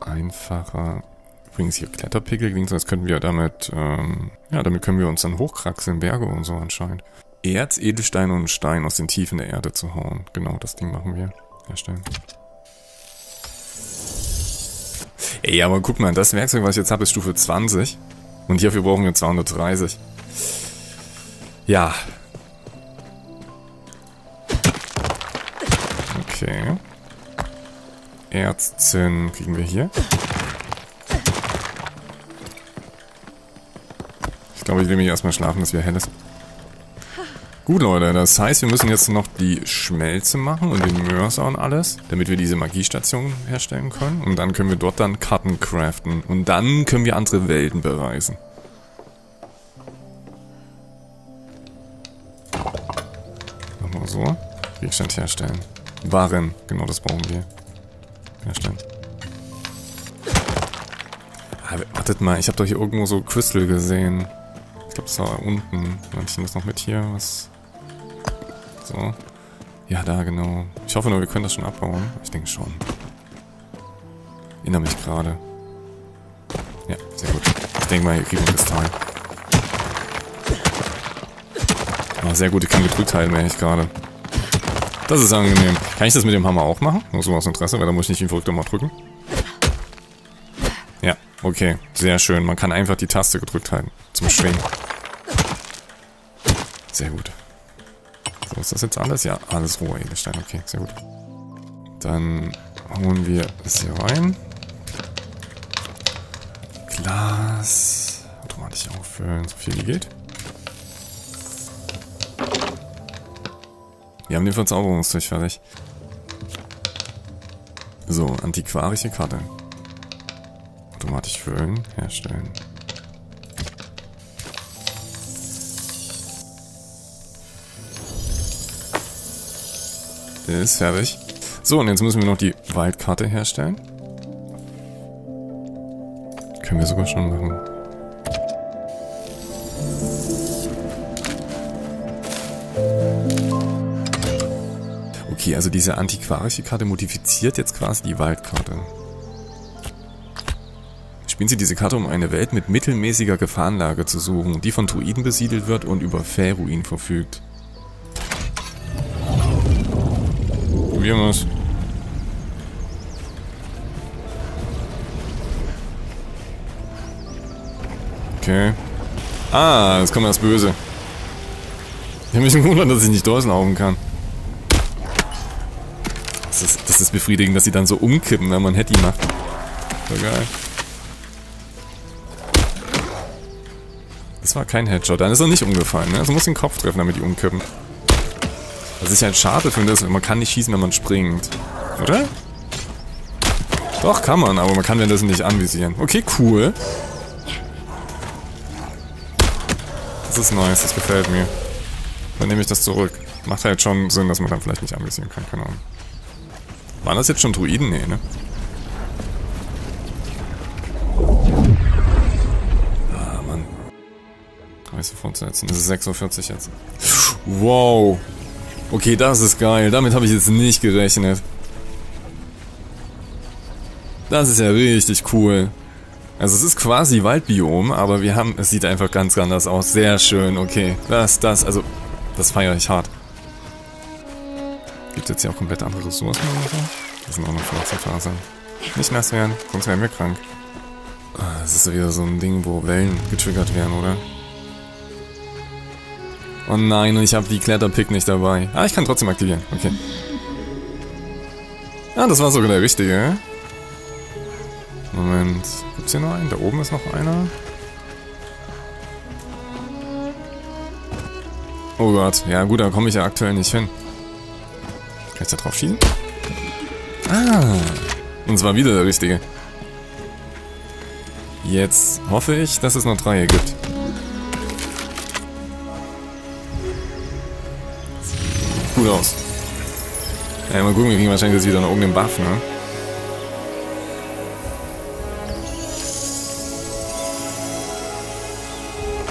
Einfacher. Übrigens hier Kletterpickel, klingt so, als könnten wir damit, ähm, ja, damit können wir uns dann hochkraxeln, Berge und so anscheinend. Erz, Edelsteine und Stein aus den Tiefen der Erde zu hauen. Genau, das Ding machen wir. Herstellen. Ey, aber guck mal, das Werkzeug, was ich jetzt habe, ist Stufe 20. Und hierfür brauchen wir 230. Ja. Okay. Erz, Zinn kriegen wir hier. Ich glaube, ich will mich erstmal schlafen, dass wir hell ist. Gut, Leute, das heißt, wir müssen jetzt noch die Schmelze machen und den Mörser und alles, damit wir diese Magiestation herstellen können. Und dann können wir dort dann Karten craften. Und dann können wir andere Welten bereisen. Wir so. Gegenstand herstellen. Waren, genau das brauchen wir. Herstellen. Ah, wartet mal, ich habe doch hier irgendwo so Crystal gesehen. Ich glaube, das war unten. Manche das noch mit hier. Was So. Ja, da, genau. Ich hoffe nur, wir können das schon abbauen. Ich denke schon. Erinnere mich gerade. Ja, sehr gut. Ich denke mal, hier kriegen wir das Teil. Oh, sehr gut, ich kann gedrückt halten, merke ich gerade. Das ist angenehm. Kann ich das mit dem Hammer auch machen? Nur so aus Interesse, weil da muss ich nicht wie verrückt mal drücken. Okay. Sehr schön. Man kann einfach die Taste gedrückt halten. Zum Schwingen. Sehr gut. So, ist das jetzt alles? Ja, alles roher Edelstein. Okay, sehr gut. Dann holen wir es hier rein. Glas. Automatisch auffüllen, so viel wie geht. Wir haben den Verzauberungstisch fertig. So, antiquarische Karte. Automatisch füllen, herstellen. Ist fertig. So, und jetzt müssen wir noch die Waldkarte herstellen. Können wir sogar schon machen. Okay, also diese antiquarische Karte modifiziert jetzt quasi die Waldkarte. Spielen Sie diese Karte, um eine Welt mit mittelmäßiger Gefahrenlage zu suchen, die von Druiden besiedelt wird und über Fähruin verfügt. Probieren wir es. Okay. Ah, jetzt kommt das Böse. Ich habe mich gewundert, dass ich nicht augen kann. Das ist, das ist befriedigend, dass sie dann so umkippen, wenn man Hetty macht. So geil. Das war kein Headshot. Dann ist er nicht umgefallen, ne? Also muss den Kopf treffen, damit die umkippen. Was ich halt schade finde, ist, man kann nicht schießen, wenn man springt. Oder? Doch, kann man, aber man kann währenddessen nicht anvisieren. Okay, cool. Das ist nice, das gefällt mir. Dann nehme ich das zurück. Macht halt schon Sinn, dass man dann vielleicht nicht anvisieren kann, keine Ahnung. Waren das jetzt schon Druiden? Nee, ne? Du fortsetzen. Das ist 6.40 Uhr jetzt. Wow. Okay, das ist geil. Damit habe ich jetzt nicht gerechnet. Das ist ja richtig cool. Also es ist quasi Waldbiom, aber wir haben, es sieht einfach ganz anders aus. Sehr schön, okay. Das, das, also, das feiere ich hart. Gibt es jetzt hier auch komplett andere Ressourcen oder so? Das sind auch noch 14 Fasern. Nicht nass werden, sonst werden wir krank. Ah, das ist wieder so ein Ding, wo Wellen getriggert werden, oder? Oh nein, und ich habe die Kletterpick nicht dabei. Ah, ich kann trotzdem aktivieren. Okay. Ah, das war sogar der richtige. Moment. Gibt's hier noch einen? Da oben ist noch einer. Oh Gott. Ja gut, da komme ich ja aktuell nicht hin. Kann ich da drauf schießen? Ah. Und zwar wieder der richtige. Jetzt hoffe ich, dass es noch drei hier gibt. Gut aus. Ja, mal gucken, wir kriegen wahrscheinlich jetzt wieder noch irgendeinen Buff, ne?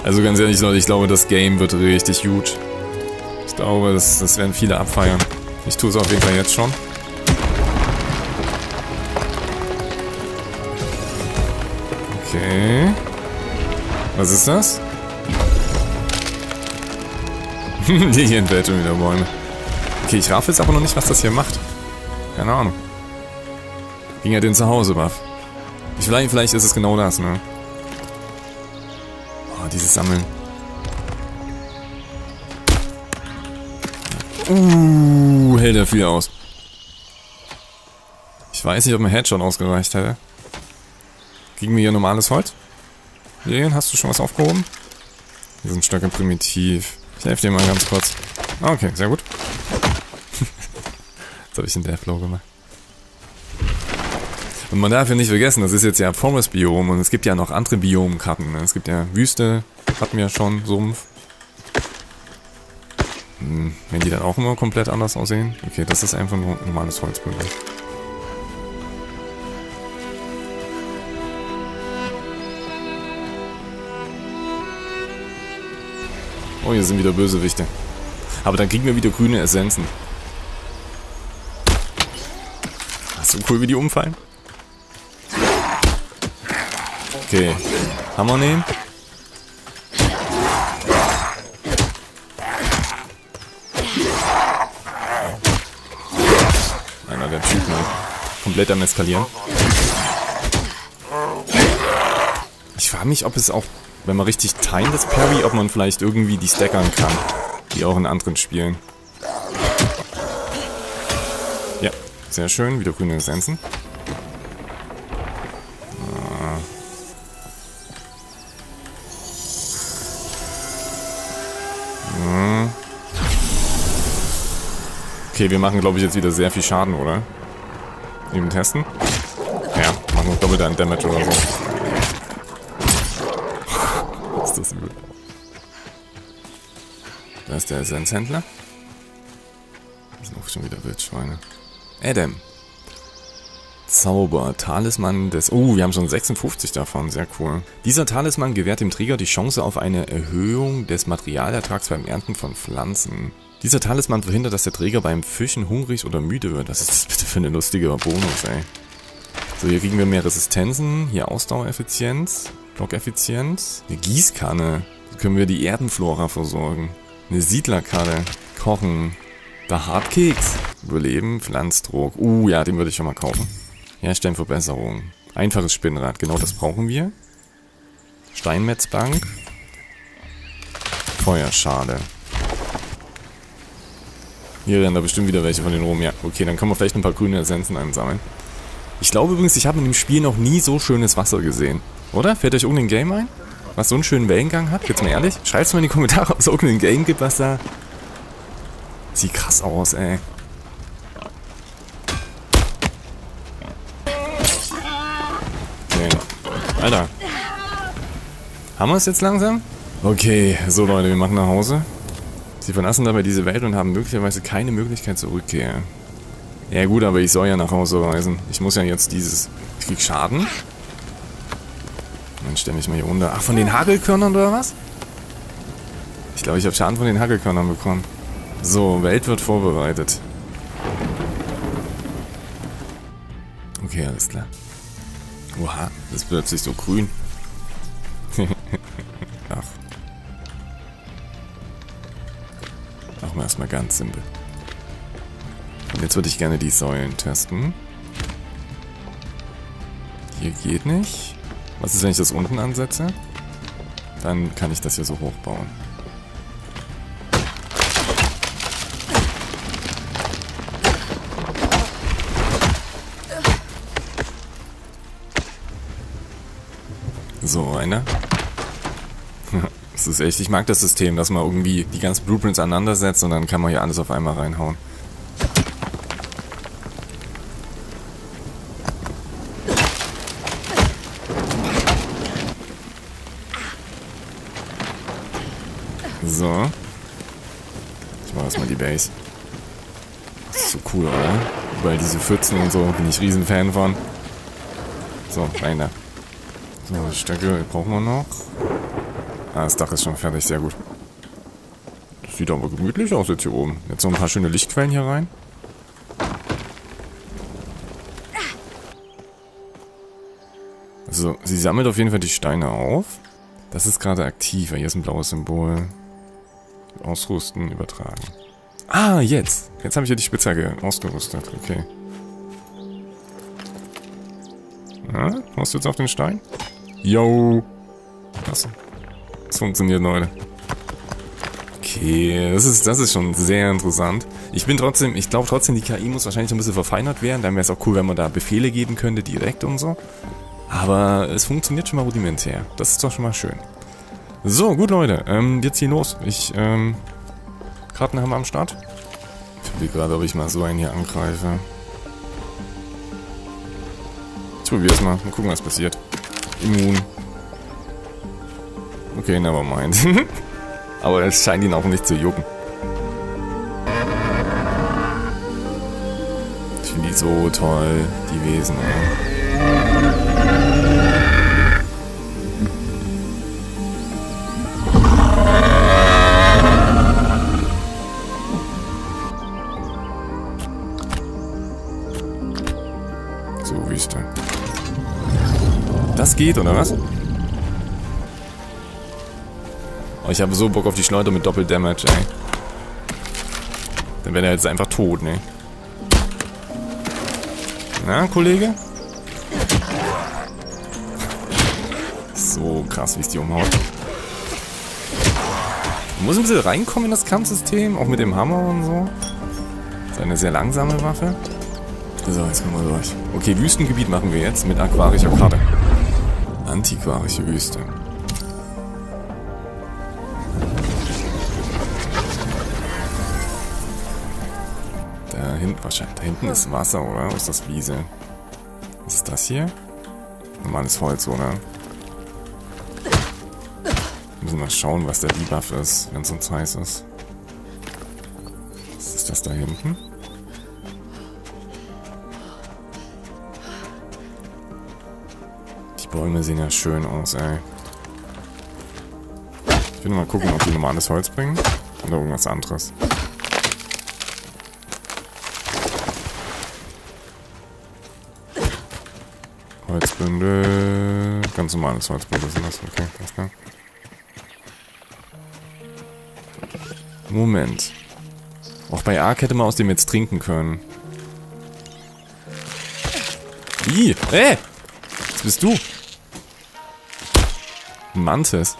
Also ganz ehrlich, Leute, ich glaube, das Game wird richtig gut. Ich glaube, das, das werden viele abfeiern. Ich tue es auf jeden Fall jetzt schon. Okay. Was ist das? Die entfällt schon wieder Bäume. Okay, ich raff jetzt aber noch nicht, was das hier macht. Keine Ahnung. Ging ja den Zuhause-Buff. Vielleicht, vielleicht ist es genau das, ne? Oh, dieses Sammeln. Uh, hält er viel aus. Ich weiß nicht, ob ein Headshot ausgereicht hätte. Kriegen wir hier normales Holz? Lilian, hast du schon was aufgehoben? Wir sind Stöcke primitiv. Ich helfe dir mal ganz kurz. Ah, okay, sehr gut. Jetzt habe ich den Deathblow gemacht. Und man darf ja nicht vergessen, das ist jetzt ja Forest-Biom und es gibt ja noch andere Biomkarten. Ne? Es gibt ja Wüste, hatten wir schon, Sumpf. Hm, wenn die dann auch immer komplett anders aussehen? Okay, das ist einfach nur normales Holzbündel. Oh, hier sind wieder Bösewichte. Aber dann kriegen wir wieder grüne Essenzen. Ach, so cool, wie die umfallen. Okay. Hammer nehmen. Einer der Typen. Ne? Komplett am Eskalieren. Ich frage mich, ob es auch, wenn man richtig timet das Parry, ob man vielleicht irgendwie die stackern kann. Wie auch in anderen Spielen. Sehr schön. Wieder grüne Essenzen. Okay, wir machen, glaube ich, jetzt wieder sehr viel Schaden, oder? Eben testen. Ja, machen wir doppelt einen Damage oder so. ist das übel. Da ist der Essenzhändler. Das sind auch schon wieder Wildschweine. Adam. Zauber, Talisman des... Oh, wir haben schon 56 davon, sehr cool. Dieser Talisman gewährt dem Träger die Chance auf eine Erhöhung des Materialertrags beim Ernten von Pflanzen. Dieser Talisman verhindert, dass der Träger beim Fischen hungrig oder müde wird. Was ist das bitte für eine lustige Bonus, ey? So, hier kriegen wir mehr Resistenzen, hier Ausdauereffizienz, Blockeffizienz, eine Gießkanne. So können wir die Erdenflora versorgen. Eine Siedlerkarte, Kochen, der Hartkeks, Überleben, Pflanzdruck. Uh, ja, den würde ich schon mal kaufen. Herstellen Verbesserung. Einfaches Spinnrad, genau das brauchen wir. Steinmetzbank. Feuerschale. Hier rennen da bestimmt wieder welche von den rum. Ja, okay, dann können wir vielleicht ein paar grüne Essenzen einsammeln. Ich glaube übrigens, ich habe in dem Spiel noch nie so schönes Wasser gesehen. Oder? Fällt euch irgendein Game ein? Was so einen schönen Wellengang hat? Jetzt mal ehrlich? Schreibt mal in die Kommentare, ob es irgendein Game gibt, was da... Sieht krass aus, ey. Okay. Alter. Haben wir es jetzt langsam? Okay, so Leute, wir machen nach Hause. Sie verlassen dabei diese Welt und haben möglicherweise keine Möglichkeit zur Rückkehr. Ja gut, aber ich soll ja nach Hause reisen. Ich muss ja jetzt dieses... Ich krieg Schaden? Dann stelle ich mal hier unter. Ach, von den Hagelkörnern oder was? Ich glaube, ich habe Schaden von den Hagelkörnern bekommen. So, Welt wird vorbereitet. Okay, alles klar. Oha, das ist plötzlich so grün. Ach. Machen wir erstmal ganz simpel. Und jetzt würde ich gerne die Säulen testen. Hier geht nicht. Was ist, wenn ich das unten ansetze? Dann kann ich das hier so hochbauen. So, einer. Das ist echt, ich mag das System, dass man irgendwie die ganzen Blueprints aneinander setzt und dann kann man hier alles auf einmal reinhauen. So. Ich mach erstmal die Base. Das ist so cool, oder? Überall diese Pfützen und so, bin ich riesen Fan von. So, rein da. So, Stöcke brauchen wir noch. Ah, das Dach ist schon fertig, sehr gut. Das sieht aber gemütlich aus jetzt hier oben. Jetzt noch ein paar schöne Lichtquellen hier rein. Also, sie sammelt auf jeden Fall die Steine auf. Das ist gerade aktiv. Hier ist ein blaues Symbol. Ausrüsten, übertragen. Ah, jetzt. Jetzt habe ich ja die Spitzhacke ausgerüstet. Okay. Na, hast du jetzt auf den Stein? Yo. Klasse. Das funktioniert, Leute. Okay, das ist, das ist schon sehr interessant. Ich bin trotzdem, ich glaube trotzdem, die KI muss wahrscheinlich ein bisschen verfeinert werden. Dann wäre es auch cool, wenn man da Befehle geben könnte, direkt und so. Aber es funktioniert schon mal rudimentär. Das ist doch schon mal schön. So, gut, Leute. Ähm, jetzt hier los. Ich, ähm, Karten haben wir am Start. Ich probiere gerade, ob ich mal so einen hier angreife. Ich probiere es mal. Mal gucken, was passiert. Immun. Okay, never mind. Aber es scheint ihn auch nicht zu jucken. Ich finde die so toll, die Wesen, ey. Geht, oder was? Oh, ich habe so Bock auf die Schleuder mit Doppeldamage, ey. Dann wäre er jetzt einfach tot, ne? Na, Kollege? So krass, wie es die umhaut. Muss ein bisschen reinkommen in das Kampfsystem, auch mit dem Hammer und so. Das ist eine sehr langsame Waffe. So, jetzt kommen wir durch. Okay, Wüstengebiet machen wir jetzt mit aquarischer Karte. Antiquarische Wüste. Da hinten wahrscheinlich. Da hinten ist Wasser, oder? Oder ist das Wiese? Was ist das hier? Normales Holz, oder? Wir müssen mal schauen, was der Debuff ist, wenn es uns heiß ist. Was ist das da hinten? Bäume sehen ja schön aus, ey. Ich will mal gucken, ob die normales Holz bringen. Oder irgendwas anderes. Holzbündel. Ganz normales Holzbündel sind das. Okay, alles klar. Moment. Auch bei Ark hätte man aus dem jetzt trinken können. Wie? Äh! Was bist du? Mantis.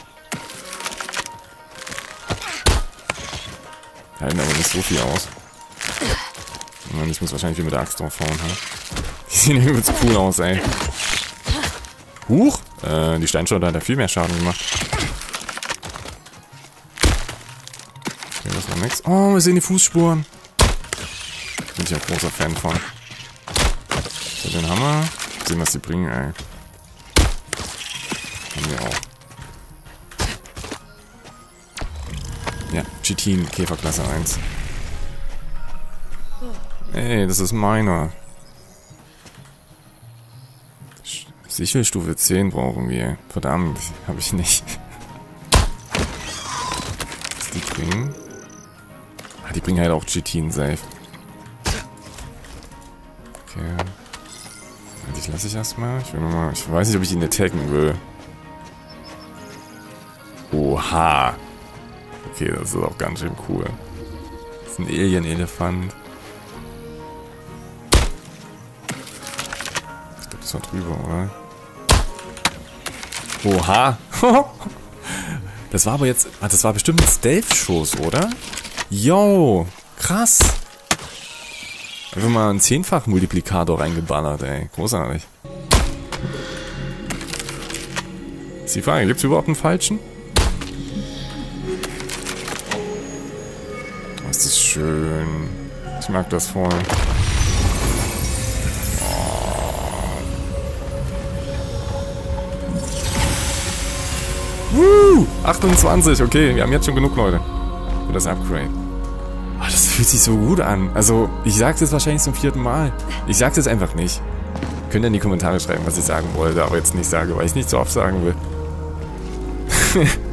Halten aber nicht so viel aus. Mann, ich muss wahrscheinlich wieder mit der Axt draufhauen, ha? Die sehen übelst cool aus, ey. Huch! Äh, die Steinschleuder hat ja viel mehr Schaden gemacht. Okay, das war nix. Oh, wir sehen die Fußspuren. Bin ich ja großer Fan von. So, den Hammer. Sehen, was die bringen, ey. Chitin, Käferklasse 1. Ey, das ist meiner. Sichelstufe 10 brauchen wir. Verdammt, habe ich nicht. Was die bringen? Ah, die bringen halt auch Chitin safe. Okay. Die lasse ich erstmal. Ich will mal. Ich weiß nicht, ob ich ihn attacken will. Oha. Okay, das ist auch ganz schön cool. Das ist ein Alien-Elefant. Ich glaube, das war drüber, oder? Oha. das war aber jetzt... Ah, das war bestimmt ein Stealth-Schuss, oder? Yo, krass. Einfach mal einen Zehnfach-Multiplikator reingeballert, ey. Großartig. Ist die Frage, gibt es überhaupt einen falschen? Ich mag das voll. Woo! 28, okay, wir haben jetzt schon genug Leute. Für das Upgrade. Oh, das fühlt sich so gut an. Also, ich sag's jetzt wahrscheinlich zum vierten Mal. Ich sag's jetzt einfach nicht. Könnt ihr in die Kommentare schreiben, was ich sagen wollte, aber jetzt nicht sage, weil ich nicht so oft sagen will.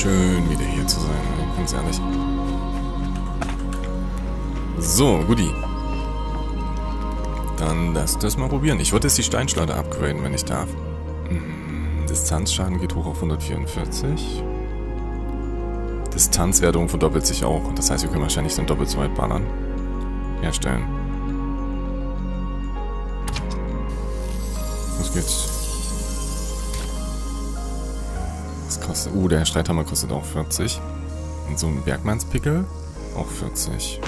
Schön wieder hier zu sein, ganz ehrlich. So, Goodie. Dann lass das mal probieren. Ich würde jetzt die Steinschleuder upgraden, wenn ich darf. Hm, Distanzschaden geht hoch auf 144. Distanzwertung verdoppelt sich auch. Das heißt, wir können wahrscheinlich dann doppelt so weit ballern. Herstellen. Los geht's. Kostet... Uh, der Streithammer kostet auch 40. Und so ein Bergmannspickel auch 40.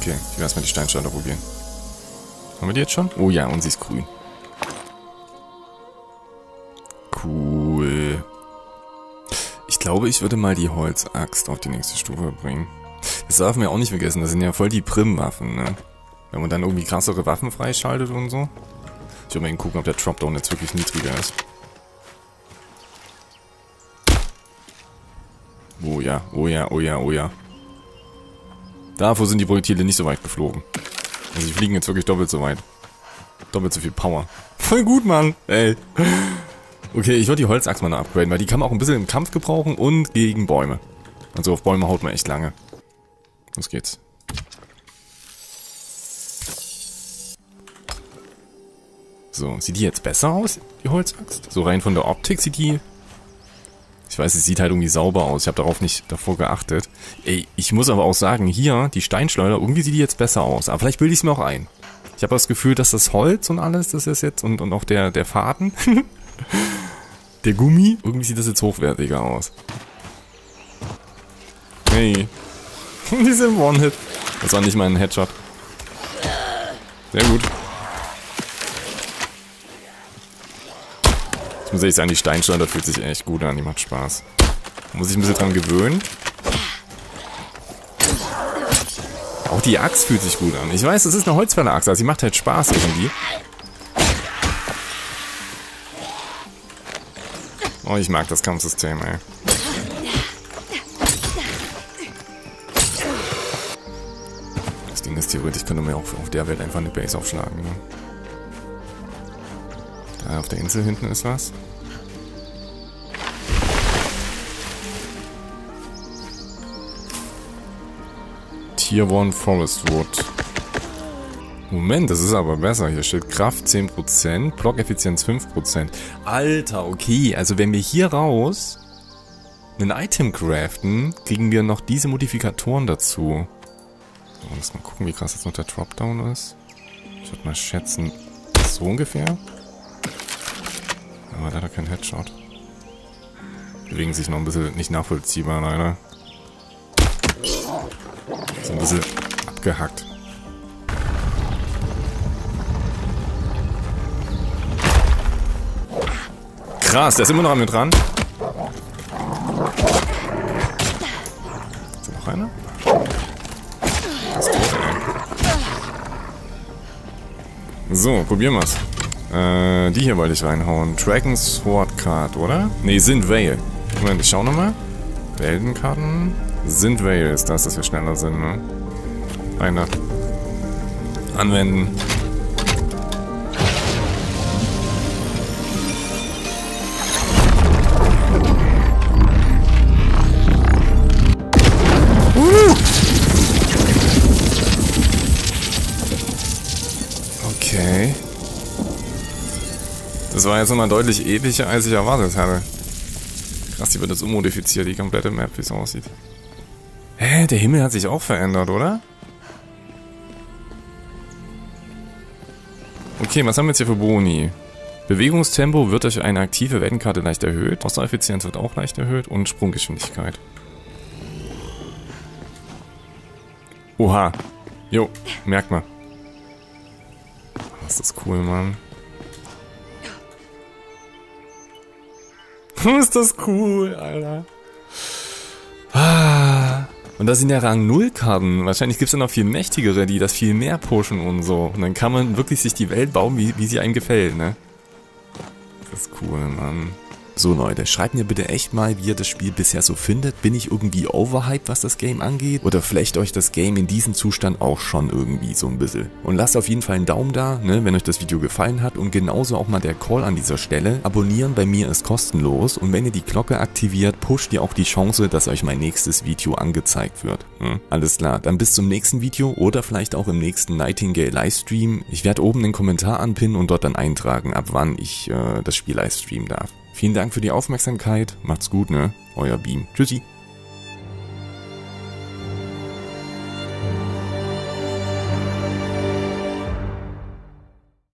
Okay, ich will erstmal die Steinschleuder probieren. Haben wir die jetzt schon? Oh ja, und sie ist grün. Cool. Ich glaube, ich würde mal die Holzaxt auf die nächste Stufe bringen. Das darf man ja auch nicht vergessen, das sind ja voll die Prim-Waffen, ne? Wenn man dann irgendwie krassere Waffen freischaltet und so. Ich will mal eben gucken, ob der Dropdown jetzt wirklich niedriger ist. Oh ja, oh ja, oh ja, oh ja. Davor sind die Projektile nicht so weit geflogen. Also die fliegen jetzt wirklich doppelt so weit. Doppelt so viel Power. Voll gut, Mann. Ey. Okay, ich würde die Holzachs mal noch upgraden, weil die kann man auch ein bisschen im Kampf gebrauchen und gegen Bäume. Also auf Bäume haut man echt lange. Los geht's. So, sieht die jetzt besser aus, die Holzachs? So rein von der Optik sieht die ich weiß, es sieht halt irgendwie sauber aus. Ich habe darauf nicht davor geachtet. Ey, ich muss aber auch sagen, hier, die Steinschleuder, irgendwie sieht die jetzt besser aus. Aber vielleicht bilde ich es mir auch ein. Ich habe das Gefühl, dass das Holz und alles, das ist jetzt, und, und auch der, der Faden, der Gummi, irgendwie sieht das jetzt hochwertiger aus. Hey. die sind One-Hit. Das war nicht mal ein Headshot. Sehr gut. Ich muss ehrlich sagen, die Steinschleuder fühlt sich echt gut an, die macht Spaß. Muss ich ein bisschen dran gewöhnen. Auch die Axt fühlt sich gut an. Ich weiß, es ist eine Holzfäller-Axt, aber sie macht halt Spaß irgendwie. Oh, ich mag das Kampfsystem, ey. Das Ding ist theoretisch, könnte man ja auch auf der Welt einfach eine Base aufschlagen, ne? Da auf der Insel hinten ist was. Tier 1 Forest Wood. Moment, das ist aber besser. Hier steht Kraft 10%, Blockeffizienz 5%. Alter, okay. Also wenn wir hier raus ein Item craften, kriegen wir noch diese Modifikatoren dazu. So, muss mal gucken, wie krass jetzt noch der Dropdown ist. Ich würde mal schätzen, so ungefähr. Aber da hat er keinen Headshot. Bewegen sich noch ein bisschen nicht nachvollziehbar, leider. So ein bisschen abgehackt. Krass, der ist immer noch an mir dran. Ist da noch einer? tot. So, probieren wir's. Äh, die hier wollte ich reinhauen. Dragon's Sword Card, oder? Ne, sind Vale. Moment, ich schau nochmal. Weltenkarten. Sind Vale ist das, dass wir schneller sind, ne? Einer. Anwenden. Das war jetzt nochmal deutlich epischer, als ich erwartet hatte. Krass, die wird jetzt ummodifiziert, die komplette Map, wie es aussieht. Hä, der Himmel hat sich auch verändert, oder? Okay, was haben wir jetzt hier für Boni? Bewegungstempo wird durch eine aktive Weltenkarte leicht erhöht. Ausdauereffizienz wird auch leicht erhöht und Sprunggeschwindigkeit. Oha. Jo, merkt mal. Das ist cool, Mann. ist das cool, Alter. Ah. Und das sind ja Rang 0 Karten. Wahrscheinlich gibt es ja noch viel mächtigere, die das viel mehr pushen und so. Und dann kann man wirklich sich die Welt bauen, wie, wie sie einem gefällt, ne? Das ist cool, Mann. So Leute, schreibt mir bitte echt mal, wie ihr das Spiel bisher so findet. Bin ich irgendwie overhyped, was das Game angeht? Oder vielleicht euch das Game in diesem Zustand auch schon irgendwie so ein bisschen? Und lasst auf jeden Fall einen Daumen da, ne, wenn euch das Video gefallen hat. Und genauso auch mal der Call an dieser Stelle. Abonnieren bei mir ist kostenlos. Und wenn ihr die Glocke aktiviert, pusht ihr auch die Chance, dass euch mein nächstes Video angezeigt wird. Hm? Alles klar, dann bis zum nächsten Video oder vielleicht auch im nächsten Nightingale Livestream. Ich werde oben einen Kommentar anpinnen und dort dann eintragen, ab wann ich äh, das Spiel livestreamen darf. Vielen Dank für die Aufmerksamkeit. Macht's gut, ne? Euer Beam. Tschüssi.